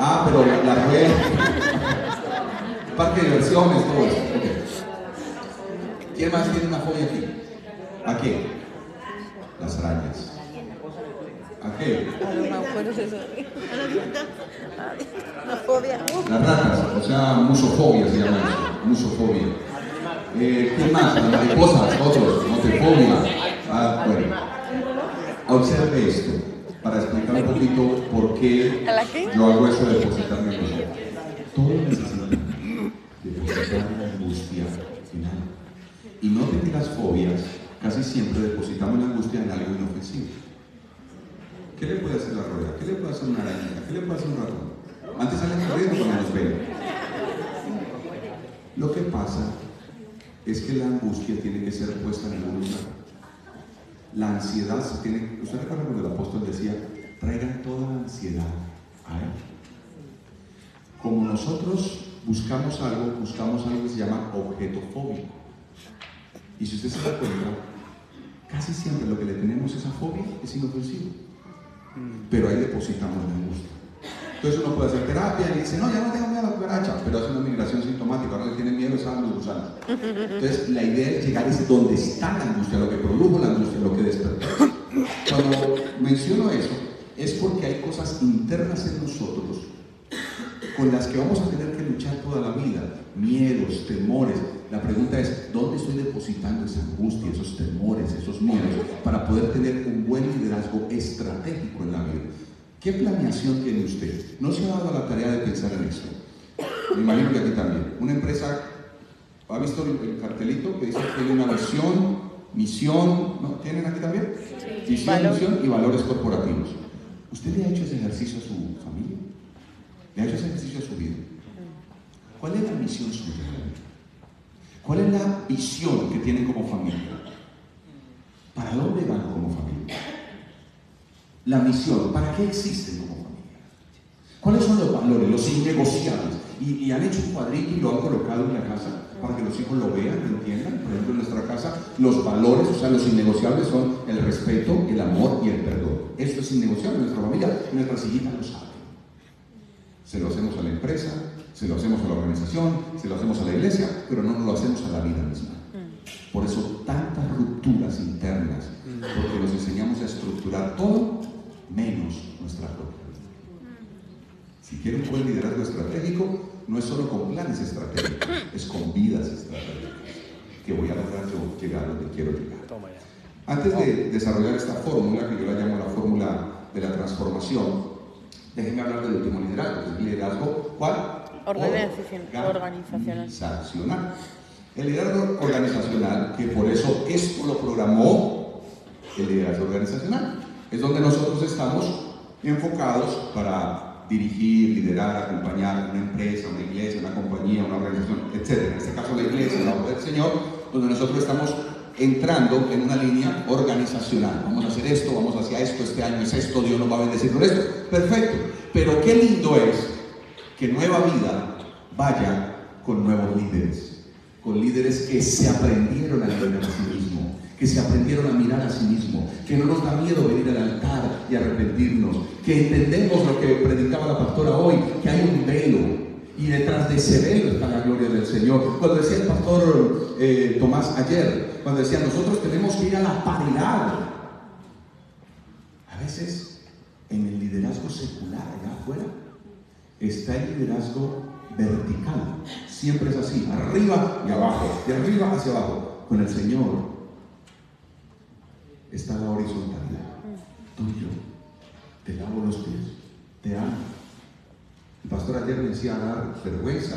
Ah, pero la, la feria. Parque de diversiones, todo eso. Ok. ¿Quién más tiene una fobia aquí? ¿A qué? Las arañas. ¿A qué? Las ratas, o sea, musofobia se llama eso, musofobia. Eh, ¿Qué más? Las mariposas, otros, motefobia. Ah, bueno. Observe esto, para explicar un poquito por qué yo hago eso de depositar mi angustia. Todos necesitan depositar. Y noten que las fobias casi siempre depositamos la angustia en algo inofensivo. ¿Qué le puede hacer la rueda? ¿Qué le puede hacer una araña? ¿Qué le puede hacer un ratón? Antes salen corriendo cuando nos ven. Lo que pasa es que la angustia tiene que ser puesta en algún lugar. La ansiedad se tiene. ¿Usted recuerda cuando el apóstol decía, traigan toda la ansiedad a él? Como nosotros buscamos algo, buscamos algo que se llama objeto fóbico. Y si usted se da cuenta, casi siempre lo que le tenemos esa fobia es inofensivo. Pero ahí depositamos la angustia. Entonces uno puede hacer terapia y dice, no, ya no tengo miedo a la cucaracha, pero hace una migración sintomática, ahora le tiene miedo es a los gusanos. Entonces la idea es llegar es donde está la angustia, lo que produjo la angustia, lo que despertó. Cuando menciono eso, es porque hay cosas internas en nosotros con las que vamos a tener que luchar toda la vida. Miedos, temores. La pregunta es, ¿dónde estoy depositando esa angustia, esos temores, esos miedos, para poder tener un buen liderazgo estratégico en la vida? ¿Qué planeación tiene usted? ¿No se ha dado la tarea de pensar en eso? Me imagino que aquí también. Una empresa, ¿ha visto el, el cartelito que dice que tiene una visión, misión, ¿no? ¿Tienen aquí también? Visión, Valor. misión y valores corporativos. ¿Usted le ha hecho ese ejercicio a su familia? ¿Le ha hecho ese ejercicio a su vida? ¿Cuál es la misión suya? ¿Cuál es la visión que tienen como familia? ¿Para dónde van como familia? La misión, ¿para qué existen como familia? ¿Cuáles son los valores, los innegociables? Y, y han hecho un cuadrito y lo han colocado en la casa para que los hijos lo vean, lo entiendan. Por ejemplo, en nuestra casa, los valores, o sea, los innegociables son el respeto, el amor y el perdón. Esto es innegociable en nuestra familia y nuestras hijitas lo saben. Se lo hacemos a la empresa, se lo hacemos a la organización, se lo hacemos a la iglesia, pero no nos lo hacemos a la vida misma. Por eso tantas rupturas internas, porque nos enseñamos a estructurar todo menos nuestra propia vida. Si quiere un buen liderazgo estratégico, no es solo con planes estratégicos, es con vidas estratégicas. Que voy a lograr yo llegar a donde quiero llegar. Antes de desarrollar esta fórmula, que yo la llamo la fórmula de la transformación, déjenme hablar del último liderazgo, que es el liderazgo, ¿cuál? Organizacional. El liderazgo organizacional, que por eso esto lo programó el liderazgo organizacional, es donde nosotros estamos enfocados para dirigir, liderar, acompañar una empresa, una iglesia, una compañía, una organización, etc. En este caso la iglesia, la obra del Señor, donde nosotros estamos entrando en una línea organizacional. Vamos a hacer esto, vamos hacia esto, este año es esto, Dios nos va a bendecir con esto. Perfecto. Pero qué lindo es que Nueva Vida vaya con nuevos líderes, con líderes que se aprendieron a mirar a sí mismo, que se aprendieron a mirar a sí mismo, que no nos da miedo venir al altar y arrepentirnos, que entendemos lo que predicaba la pastora hoy, que hay un velo. Y detrás de ese velo está la gloria del Señor. Cuando decía el pastor eh, Tomás ayer, cuando decía, nosotros tenemos que ir a la paridad. A veces en el liderazgo secular allá afuera está el liderazgo vertical. Siempre es así, arriba y abajo, de arriba hacia abajo. Con el Señor está la horizontalidad. Tú y yo, te lavo los pies, te amo. El pastor ayer me decía dar vergüenza.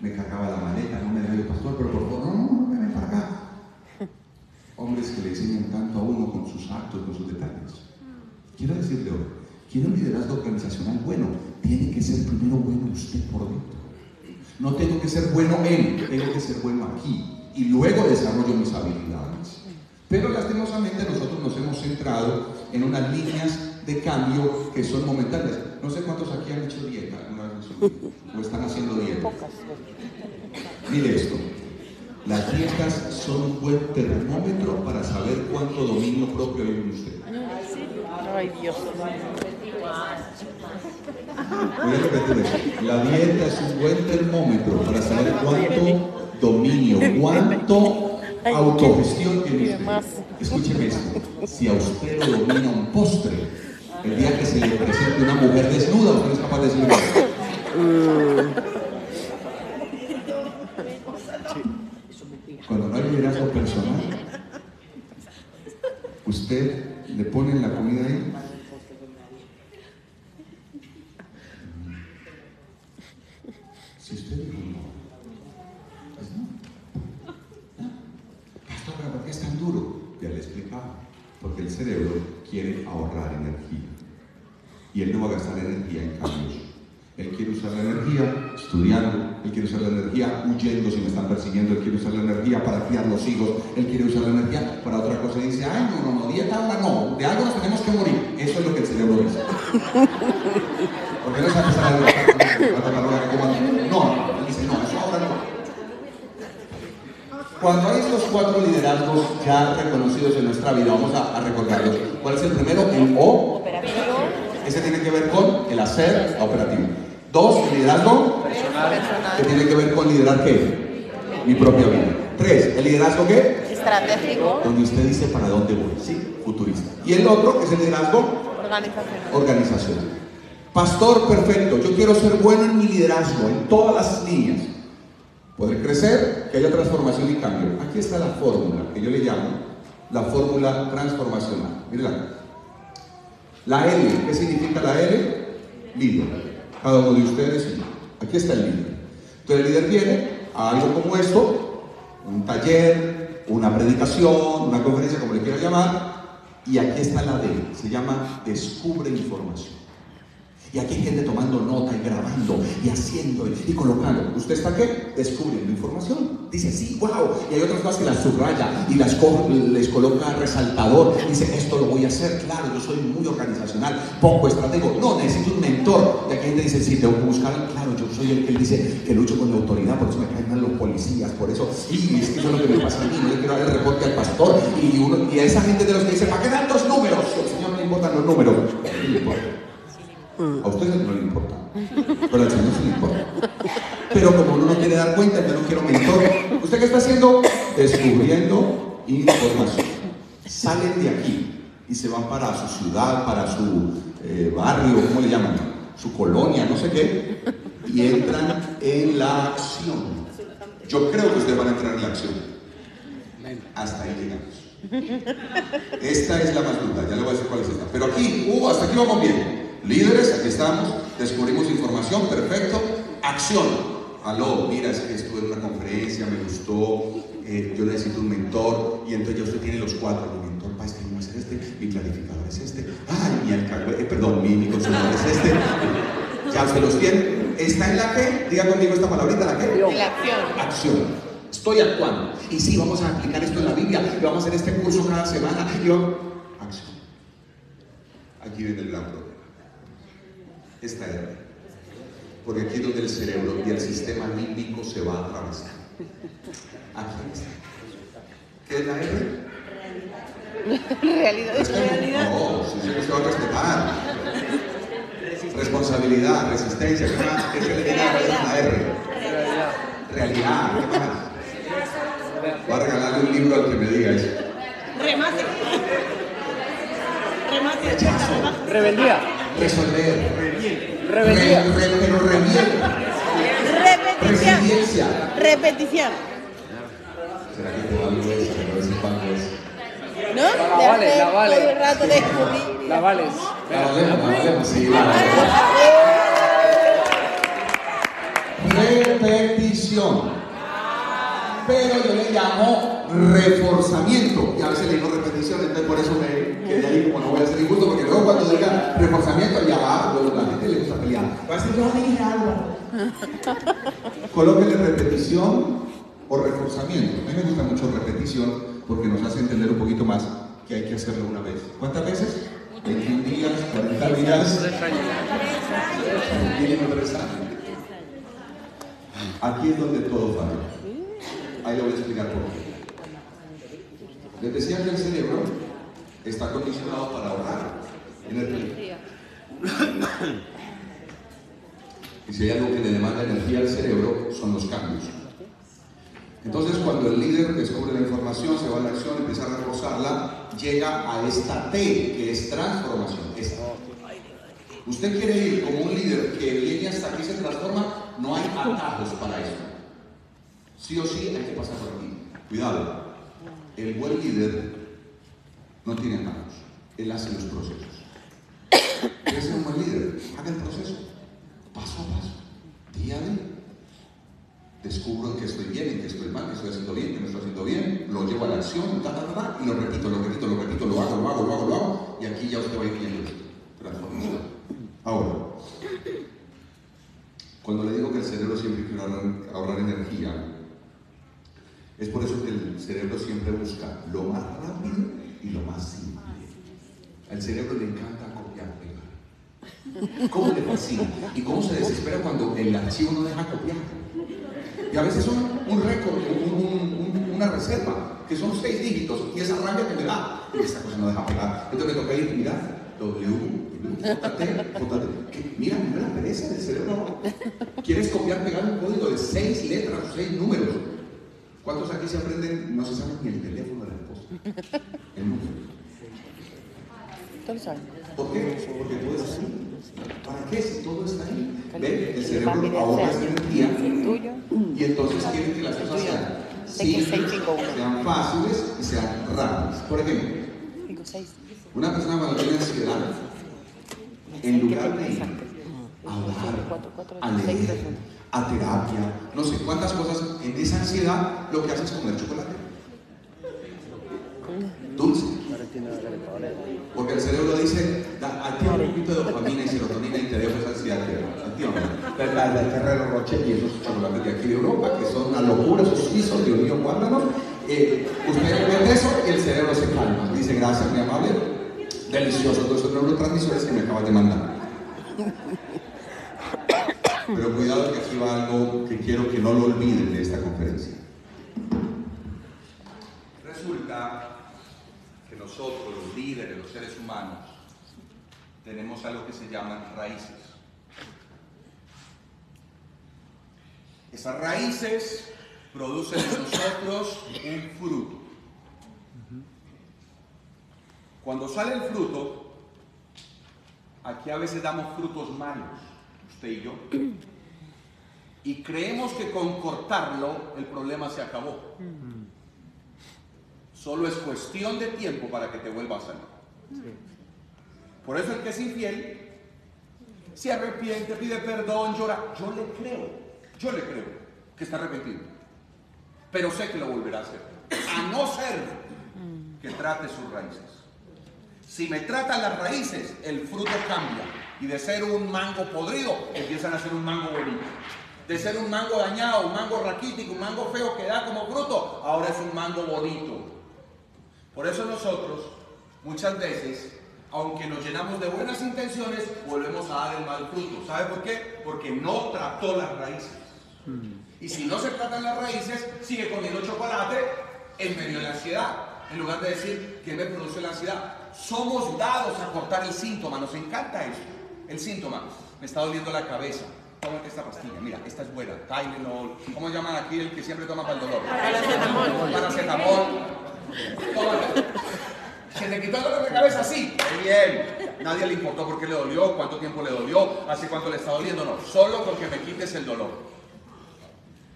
Me cargaba la maleta, no me dejaba el pastor, pero por favor, no, no, no, ven para acá. Hombres que le enseñan tanto a uno con sus actos, con sus detalles. Quiero decirle hoy, quiere un liderazgo organizacional bueno, tiene que ser primero bueno usted por dentro. No tengo que ser bueno en, tengo que ser bueno aquí. Y luego desarrollo mis habilidades. Pero lastimosamente nosotros nos hemos centrado en unas líneas de cambio que son momentáneas. No sé cuántos aquí han hecho dieta alguna vez o están haciendo dieta. Mire esto. Las dietas son un buen termómetro para saber cuánto dominio propio hay en usted. Ay, Dios. La dieta es un buen termómetro para saber cuánto dominio, cuánto autogestión tiene usted. Escúcheme esto. Si a usted lo domina un postre, el día que se le presente una mujer desnuda, usted no es capaz de decirle no. Cuando no hay liderazgo personal, usted le pone la comida ahí. Si usted dijo no, pues no. No. ¿Pero ¿por qué es tan duro? Ya le explicaba. Porque el cerebro quiere ahorrar energía. Y él no va a gastar energía en cambios. Él quiere usar la energía estudiando, él quiere usar la energía huyendo si me están persiguiendo, él quiere usar la energía para criar los hijos, él quiere usar la energía para otra cosa. Y dice, ay, no, no, no, dieta ahora no, de algo nos tenemos que morir. Eso es lo que el cerebro dice. Porque no es empezar a que coman. No, no, él dice, no, eso ahora no. Cuando hay estos cuatro liderazgos ya reconocidos en nuestra vida, vamos a, a recordarlos. ¿Cuál es el primero? El O. Operativo. Ese tiene que ver con el hacer operativo. Dos, el liderazgo. Que tiene que ver con liderar qué? Mi propia vida. Tres, el liderazgo qué? Estratégico. Donde usted dice para dónde voy. Sí, futurista. Y el otro es el liderazgo Organizacional. organizacional. Pastor perfecto, yo quiero ser bueno en mi liderazgo, en todas las líneas. Poder crecer, que haya transformación y cambio. Aquí está la fórmula que yo le llamo la fórmula transformacional. Mírenla. La L, ¿qué significa la L? Líder. Cada uno de ustedes, aquí está el líder. Entonces el líder viene a algo como esto, un taller, una predicación, una conferencia, como le quiera llamar, y aquí está la D, se llama Descubre Información. Y aquí hay gente tomando nota y grabando y haciendo y, colocando. ¿Usted está qué? Descubriendo información. Dice, sí, wow. Y hay otras cosas que las subraya y las co- les coloca resaltador. Dice, esto lo voy a hacer. Claro, yo soy muy organizacional, poco estratego. No, necesito un mentor. Y aquí gente dice, sí, tengo que buscar. Claro, yo soy el que dice que lucho con la autoridad, por eso me caen mal los policías, por eso, y es que eso es lo que me pasa a mí. No quiero dar el reporte al pastor. Y, uno, y a esa gente de los que dice, ¿para qué tantos números? Al Señor no los números. A ustedes no le importa, pero al Señor sí le importa. Pero como uno no quiere dar cuenta, yo no quiero mentor. ¿Usted qué está haciendo? Descubriendo información. Salen de aquí y se van para su ciudad, para su eh, barrio, ¿cómo le llaman? Su colonia, no sé qué, y entran en la acción. Yo creo que ustedes van a entrar en la acción. Hasta ahí llegamos. Esta es la más dura, ya le voy a decir cuál es esta. Pero aquí, uh, hasta aquí vamos bien. Líderes, aquí estamos, descubrimos información, perfecto. Acción. Aló, mira, es que estuve en una conferencia, me gustó, eh, yo necesito un mentor, y entonces ya usted tiene los cuatro. Mi mentor para este año es este, mi planificador es este, ay, mi alcalde, eh, perdón, mi, mi consultor es este. Ya usted los tiene. ¿Está en la qué? Diga conmigo esta palabrita, ¿la qué? En la acción. acción. Estoy actuando. Y sí, vamos a aplicar esto en la Biblia. Y vamos a hacer este curso cada semana. Y vamos- Acción. Aquí viene el gran Esta R. Porque aquí es donde el cerebro y el sistema límbico se va a atravesar. Aquí está. ¿Qué es la R? Realidad es realidad. No, sí, se va a respetar. Responsabilidad, resistencia, ¿qué más? ¿Qué se le viene a la R? Realidad, ¿qué más? Voy a regalarle un libro al que me diga eso. Remate. Remate. Rebeldía. Resolver. Rebeldía. Re- re- pero. Repetición. Resiliencia. Repetición. ¿Será que te valgo eso? Pero ese pago es. ¿No? La De vale, la vale. Todo el rato descubrir. La vales. La valemos, la valemos, sí, la valemos. Repetición. Pero yo le llamo reforzamiento. Y a veces le digo repetición, entonces por eso me quedé ahí como no voy a ser injusto, porque luego cuando diga reforzamiento, ya va, luego la gente le gusta pelear. Va a decir, yo dije algo. Colóquele repetición o reforzamiento. A mí me gusta mucho repetición porque nos hace entender un poquito más que hay que hacerlo una vez. ¿Cuántas veces? 21 días, 40 días. Aquí es donde todo falla. Ahí le voy a explicar por qué. Les decía que el cerebro está condicionado para ahorrar energía. Y si hay algo que le demanda energía al cerebro, son los cambios. Entonces, cuando el líder descubre la información, se va a la acción, empieza a reforzarla, llega a esta T, que es transformación. Esta. Usted quiere ir como un líder que viene hasta aquí y se transforma, no hay atajos para eso. Sí o sí hay que pasar por aquí. Cuidado, el buen líder no tiene atajos, él hace los procesos. ¿Quiere ser un buen líder? Haga el proceso, paso a paso, día a día. Descubro que estoy bien, en que estoy mal, que estoy haciendo bien, que no estoy haciendo bien, lo llevo a la acción, ta, ta, ta, y lo repito, lo repito, lo repito, lo hago, lo hago, lo hago, lo hago, y aquí ya usted va a ir viendo. Transformación. Ahora, cuando le digo que el cerebro siempre quiere ahorrar energía, es por eso que el cerebro siempre busca lo más rápido y lo más simple. Al cerebro le encanta copiar, pegar. ¿Cómo le fascina? ¿Y cómo se desespera cuando el archivo no deja copiar? Y a veces son un récord, un- un- un- una reserva, que son seis dígitos, y esa rabia que me da, y esta cosa no deja pegar. Entonces me toca ir, mira, W, JT, JT. Mira, mira la pereza del cerebro. ¿Quieres copiar, pegar un código de seis letras seis números? ¿Cuántos aquí se aprenden? No se sabe ni el teléfono de la esposa. El número. Saben. ¿Por qué? Porque todo es así. ¿Para qué? Si todo está ahí. Ven, el cerebro ahorra energía y entonces quiere que las cosas sean simples, 651. sean fáciles y sean rápidas. Por ejemplo, 5, 6. una persona cuando tiene ansiedad, en lugar de orar, a leer, a terapia, no sé cuántas cosas, en esa ansiedad lo que hace es comer chocolate. dulce. Porque el cerebro dice, activa un poquito de dopamina y serotonina y te dejo esa ansiedad que activa. La, la Ferrero Rocher y esos chocolates de aquí de Europa, que son una locura, esos suizos, Dios mío, guárdanos. Eh, usted mete eso y el cerebro se calma. Dice, gracias, mi amable. Delicioso, todos esos neurotransmisores que me acabas de mandar. Pero cuidado que aquí va algo que quiero que no lo olviden de esta conferencia. Resulta que nosotros, los líderes, los seres humanos, tenemos algo que se llaman raíces. Esas raíces producen en nosotros un fruto. Cuando sale el fruto, aquí a veces damos frutos malos, usted y yo, y creemos que con cortarlo el problema se acabó. Solo es cuestión de tiempo para que te vuelva a salir. Por eso el que es infiel se arrepiente, pide perdón, llora. Yo le creo, yo le creo que está arrepentido. Pero sé que lo volverá a hacer. A no ser que trate sus raíces. Si me tratan las raíces, el fruto cambia. Y de ser un mango podrido, empiezan a ser un mango bonito. De ser un mango dañado, un mango raquítico, un mango feo que da como fruto, ahora es un mango bonito. Por eso nosotros, muchas veces, aunque nos llenamos de buenas intenciones, volvemos a dar el mal fruto. ¿Sabe por qué? Porque no trató las raíces. Y si no se tratan las raíces, sigue comiendo chocolate en medio de la ansiedad. En lugar de decir, ¿qué me produce la ansiedad? Somos dados a cortar el síntoma, nos encanta eso. El síntoma, me está doliendo la cabeza. Tómate esta pastilla, mira, esta es buena. Tylenol, ¿cómo llaman aquí el que siempre toma para el dolor? Paracetamol. Paracetamol. Tómate. ¿Se te quitó el dolor de cabeza? Sí. Bien. Nadie le importó por qué le dolió, cuánto tiempo le dolió, hace cuánto le está doliendo. No, solo con que me quites el dolor.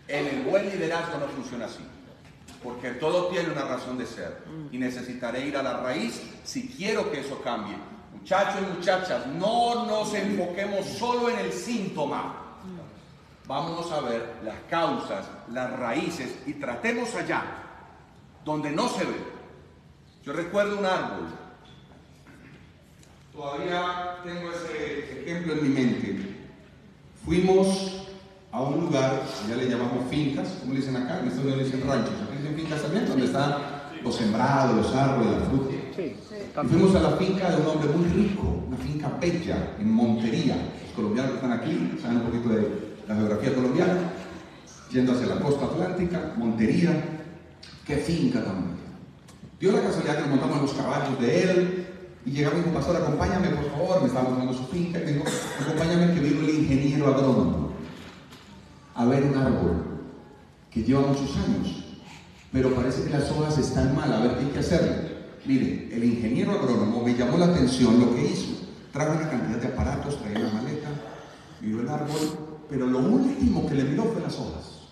En el buen liderazgo no funciona así. Porque todo tiene una razón de ser. Y necesitaré ir a la raíz si quiero que eso cambie. Muchachos y muchachas, no nos enfoquemos solo en el síntoma. Vámonos a ver las causas, las raíces y tratemos allá, donde no se ve. Yo recuerdo un árbol. Todavía tengo ese ejemplo en mi mente. Fuimos a un lugar, ya le llamamos fincas, ¿cómo le dicen acá? En Estados Unidos le dicen ranchos, aquí dicen fincas también, donde están los sembrados, los árboles, la fruta. Sí. Fuimos a la finca de un hombre muy rico, una finca bella en Montería. Los colombianos que están aquí saben un poquito de la geografía colombiana. Yendo hacia la costa atlántica, Montería. Qué finca tan bella. Dio la casualidad que nos montamos los caballos de él y llegamos y dijo, pastor, acompáñame por favor. Me estaba mostrando su finca y me dijo, acompáñame que vino el ingeniero agrónomo a ver un árbol que lleva muchos años, pero parece que las hojas están mal, a ver qué hay que hacerle. Mire, el ingeniero agrónomo me llamó la atención lo que hizo. Trajo una cantidad de aparatos, traía una maleta, miró el árbol, pero lo último que le miró fue las hojas.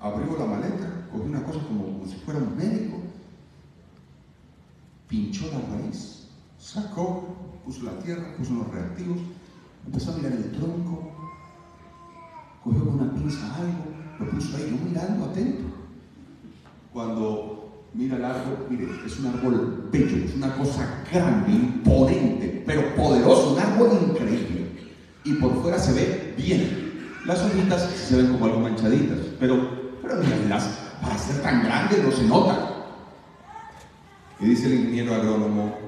Abrió la maleta, cogió una cosa como, si fuera un médico, pinchó la raíz, sacó, puso la tierra, puso unos reactivos, empezó a mirar el tronco, cogió con una pinza algo, lo puso ahí, yo mirando, atento. Cuando mira el árbol, mire, es un árbol bello, es una cosa grande, imponente, pero poderoso, un árbol increíble. Y por fuera se ve bien. Las hojitas se ven como algo manchaditas, pero, pero en realidad, para ser tan grande no se nota. Y dice el ingeniero agrónomo,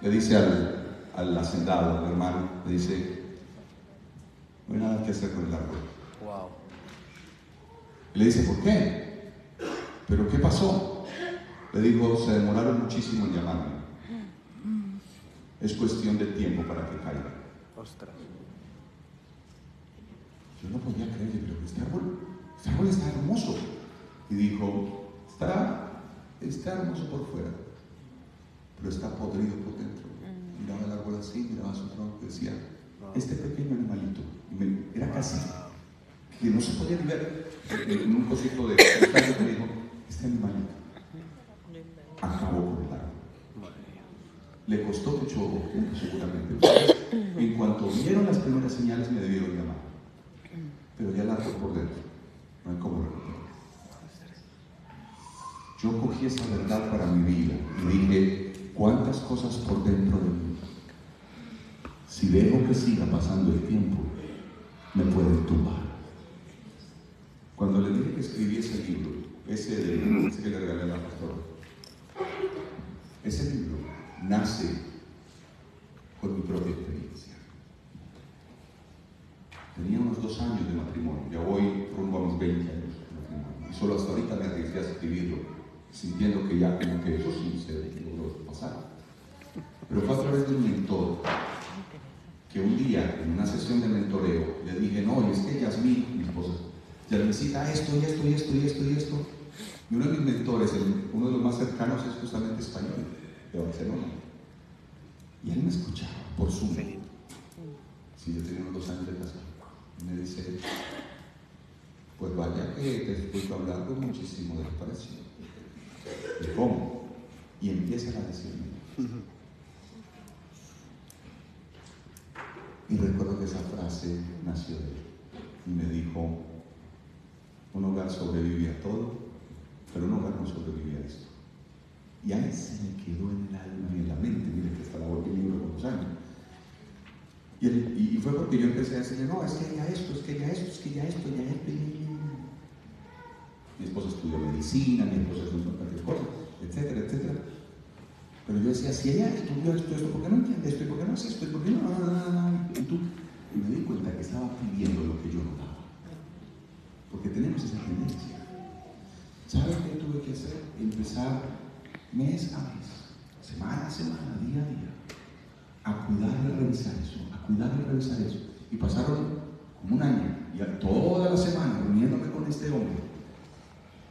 le dice al, al hacendado, al hermano, le dice, no hay nada que hacer con el árbol. Wow. Y le dice, ¿por qué? ¿Pero qué pasó? Le dijo, se demoraron muchísimo en llamarme. Es cuestión de tiempo para que caiga. Ostras. Yo no podía creerle, pero este árbol, este árbol está hermoso. Y dijo, está, está hermoso por fuera, pero está podrido por dentro. Miraba el árbol así, miraba su tronco y decía, este pequeño animalito, me- era casi que no se podía ni ver en un cosito de que dijo, este animalito acabó con el árbol. Le costó mucho tiempo seguramente. En cuanto vieron las primeras señales me debieron llamar. Pero ya el árbol por dentro. No hay cómo recuperarlo. yo cogí esa verdad para mi vida y dije, ¿cuántas cosas por dentro de mí? Si dejo que siga pasando el tiempo, me pueden tumbar. Cuando le dije que escribí ese libro, ese, de, ese que le pastora, ese libro nace con mi propia experiencia. Tenía unos dos años de matrimonio, ya voy rumbo a mis 20 años de matrimonio, y solo hasta ahorita me arriesgué a escribirlo, sintiendo que ya como que eso sí se logró pasar. Pero fue a través de un mentor que un día en una sesión de mentoreo le dije, no, es que Yasmín, mi esposa, ya necesita esto y esto y esto y esto y esto. Y uno de mis mentores, el- uno de los más cercanos, es justamente español, de Barcelona. Y él me escuchaba por Zoom. Sí, yo tenía unos dos años de casado. Y me dice, pues vaya que te escucho hablar con muchísimo desprecio. ¿Y cómo? Y empiezan a decirme. Y recuerdo que esa frase nació de él. Y me dijo, un hogar sobrevive a todo, pero un hogar no sobrevive a esto. Y a él se me quedó en el alma y en la mente, mire que hasta la volví libro con los años. Y, fue porque yo empecé a decirle, no, es que ya esto, es que ya esto, es que ya esto, ya esto, ya, ya, ya". Mi esposa estudió medicina, mi esposa estudió cualquier cosa, etcétera, etcétera. Pero yo decía, si ella estudió esto, esto, ¿por qué no entiende esto? ¿Y por qué no hace esto? ¿Y por qué no? no, no, no, no? Y me di cuenta que estaba pidiendo lo que yo no daba. Porque tenemos esa tendencia. ¿Sabes qué tuve que hacer? Empezar mes a mes, semana a semana, día a día, a cuidar y revisar eso, a cuidar y revisar eso. Y pasaron como un año, y toda la semana reuniéndome con este hombre,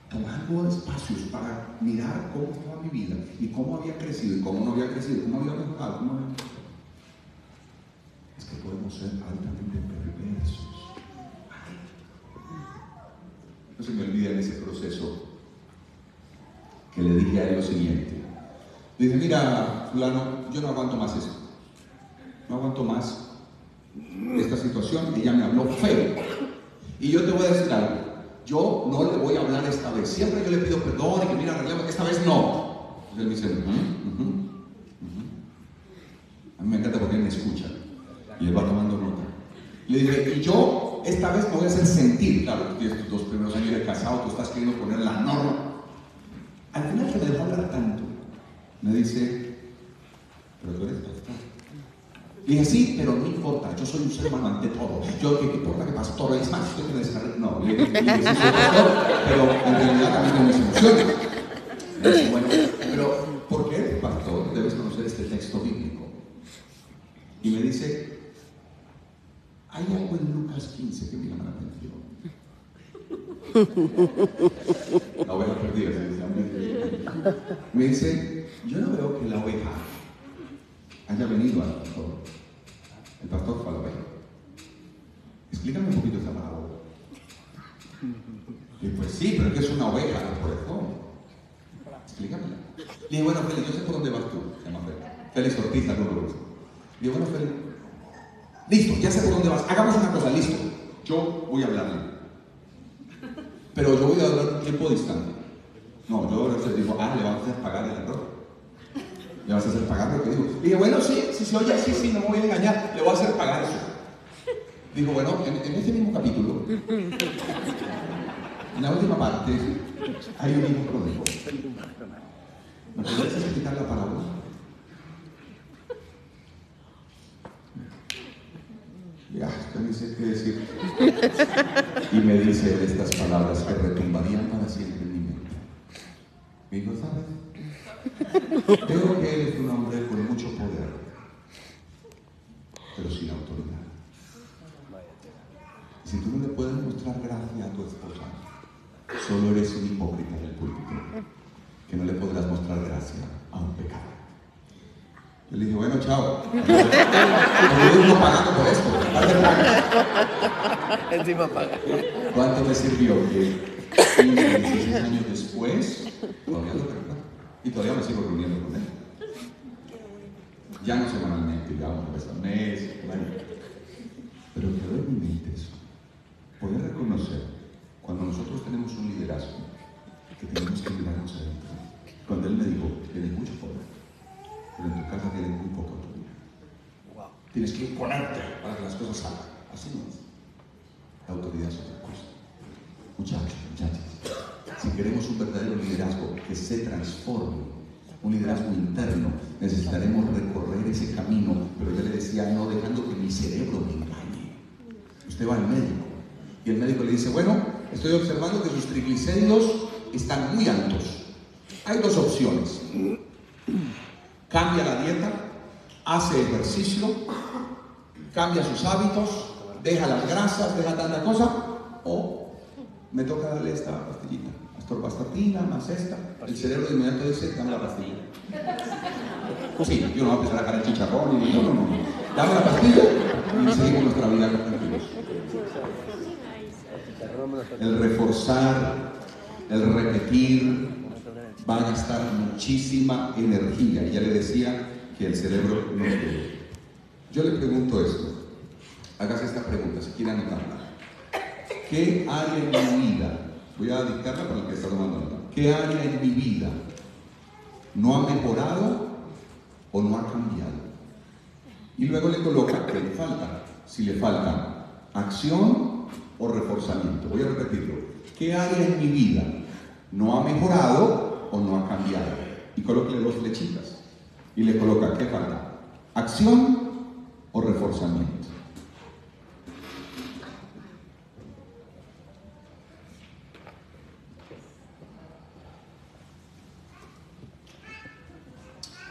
tomando espacios para mirar cómo estaba mi vida y cómo había crecido y cómo no había crecido, cómo había mejorado, cómo había. Es que podemos ser altamente perversos. No se me olvida en ese proceso que le dije a él lo siguiente. Le dije, mira, fulano, yo no aguanto más esto. No aguanto más esta situación. Ella me habló feo. Y yo te voy a decir algo. Yo no le voy a hablar esta vez. Siempre yo le pido perdón y que mira, arreglamos. Esta vez no. Entonces él me dice, "Ujú, ujú, ujú". A mí me encanta porque él me escucha. Y él va tomando nota. Le dije, y yo esta vez me voy a hacer sentir. Claro, tú tienes tus dos primeros años de casado, tú estás queriendo poner la norma. Al final que me dejó hablar tanto, me dice, pero tú eres pastor. Dije, sí, pero no importa, yo soy un ser humano ante todo. Yo, ¿qué importa que pastor? Es más, estoy que descargar. No, le soy pastor, pero en realidad también. Me dice, bueno, pero ¿por qué eres pastor? Debes conocer este texto bíblico. Y me dice, hay algo en Lucas 15 que me llama la atención. La oveja perdida, se. Me dice, yo no veo que la oveja haya venido al pastor. El pastor fue la oveja. Explícame un poquito esa parábola. Y pues sí, pero que es una oveja, por eso. Explícamela. Le dije, bueno, Félix, yo sé por dónde vas tú. Se llama Félix. Félix Ortiz, dice. Le bueno, Félix, listo, ya sé por dónde vas. Hagamos una cosa, listo. Yo voy a hablarle. Pero yo voy a hablar un tiempo distante. No, yo ahora digo, ah, le vas a hacer pagar el error. Le vas a hacer pagar lo que digo. Le dije, bueno, sí, si se oye así, sí, no me voy a engañar, le voy a hacer pagar eso. Dijo, bueno, en, en ese mismo capítulo, en la última parte, hay un hijo pródigo. ¿Me podrías explicar la parábola? Ya, me dice qué decir. Y me dice estas palabras que retumbarían para siempre. Me dijo, ¿sabes? Creo que él es un hombre con mucho poder, pero sin autoridad. Si tú no le puedes mostrar gracia a tu esposa, solo eres un hipócrita en el púlpito, que no le podrás mostrar gracia a un pecado. Yo le dije, bueno, chao. Pagando por esto. Encima paga. ¿Cuánto me sirvió 15, 16 años después todavía lo recuerdo? Y todavía me sigo reuniendo con él. Ya no semanalmente, ya una vez al mes, bueno. Pero quedó en mi mente eso. Poder reconocer cuando nosotros tenemos un liderazgo que tenemos que mirarnos adentro. Cuando él me dijo, tienes mucho poder, pero en tu casa tienes muy poca autoridad. Wow. Tienes que imponerte para que las cosas salgan. Así no es. La autoridad es otra cosa. Muchachos, queremos un verdadero liderazgo que se transforme, un liderazgo interno, necesitaremos recorrer ese camino, pero yo le decía, no dejando que mi cerebro me engañe. Usted va al médico y el médico le dice, bueno, estoy observando que sus triglicéridos están muy altos. Hay dos opciones. Cambia la dieta, hace ejercicio, cambia sus hábitos, deja las grasas, deja tanta cosa, o me toca darle esta pastillita, astorvastatina más esta. El cerebro de inmediato dice, dame la pastilla. Sí, yo no voy a empezar a caer chicharrón y no, no, no. Dame la pastilla y seguimos nuestra vida tranquilos. El reforzar, el repetir, va a gastar muchísima energía. Ya le decía que el cerebro no quiere. Yo le pregunto esto. Hágase esta pregunta, si quiere anotarla. ¿Qué área en mi vida? Voy a dictarla para el que está tomando nota. ¿Qué área en mi vida no ha mejorado o no ha cambiado? Y luego le coloca qué le falta. Si le falta acción o reforzamiento. Voy a repetirlo. ¿Qué área en mi vida no ha mejorado o no ha cambiado? Y colóquele dos flechitas. Y le coloca qué falta. Acción o reforzamiento.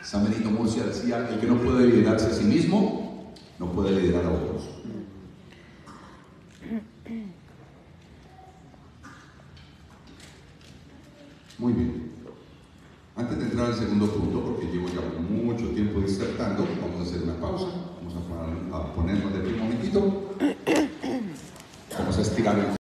San Benito Murcia decía, el que no puede liderarse a sí mismo, no puede liderar a otros. Muy bien. Antes de entrar al segundo punto, porque llevo ya mucho tiempo disertando, vamos a hacer una pausa, vamos a, poner- a ponernos de pie un momentito, vamos a estirar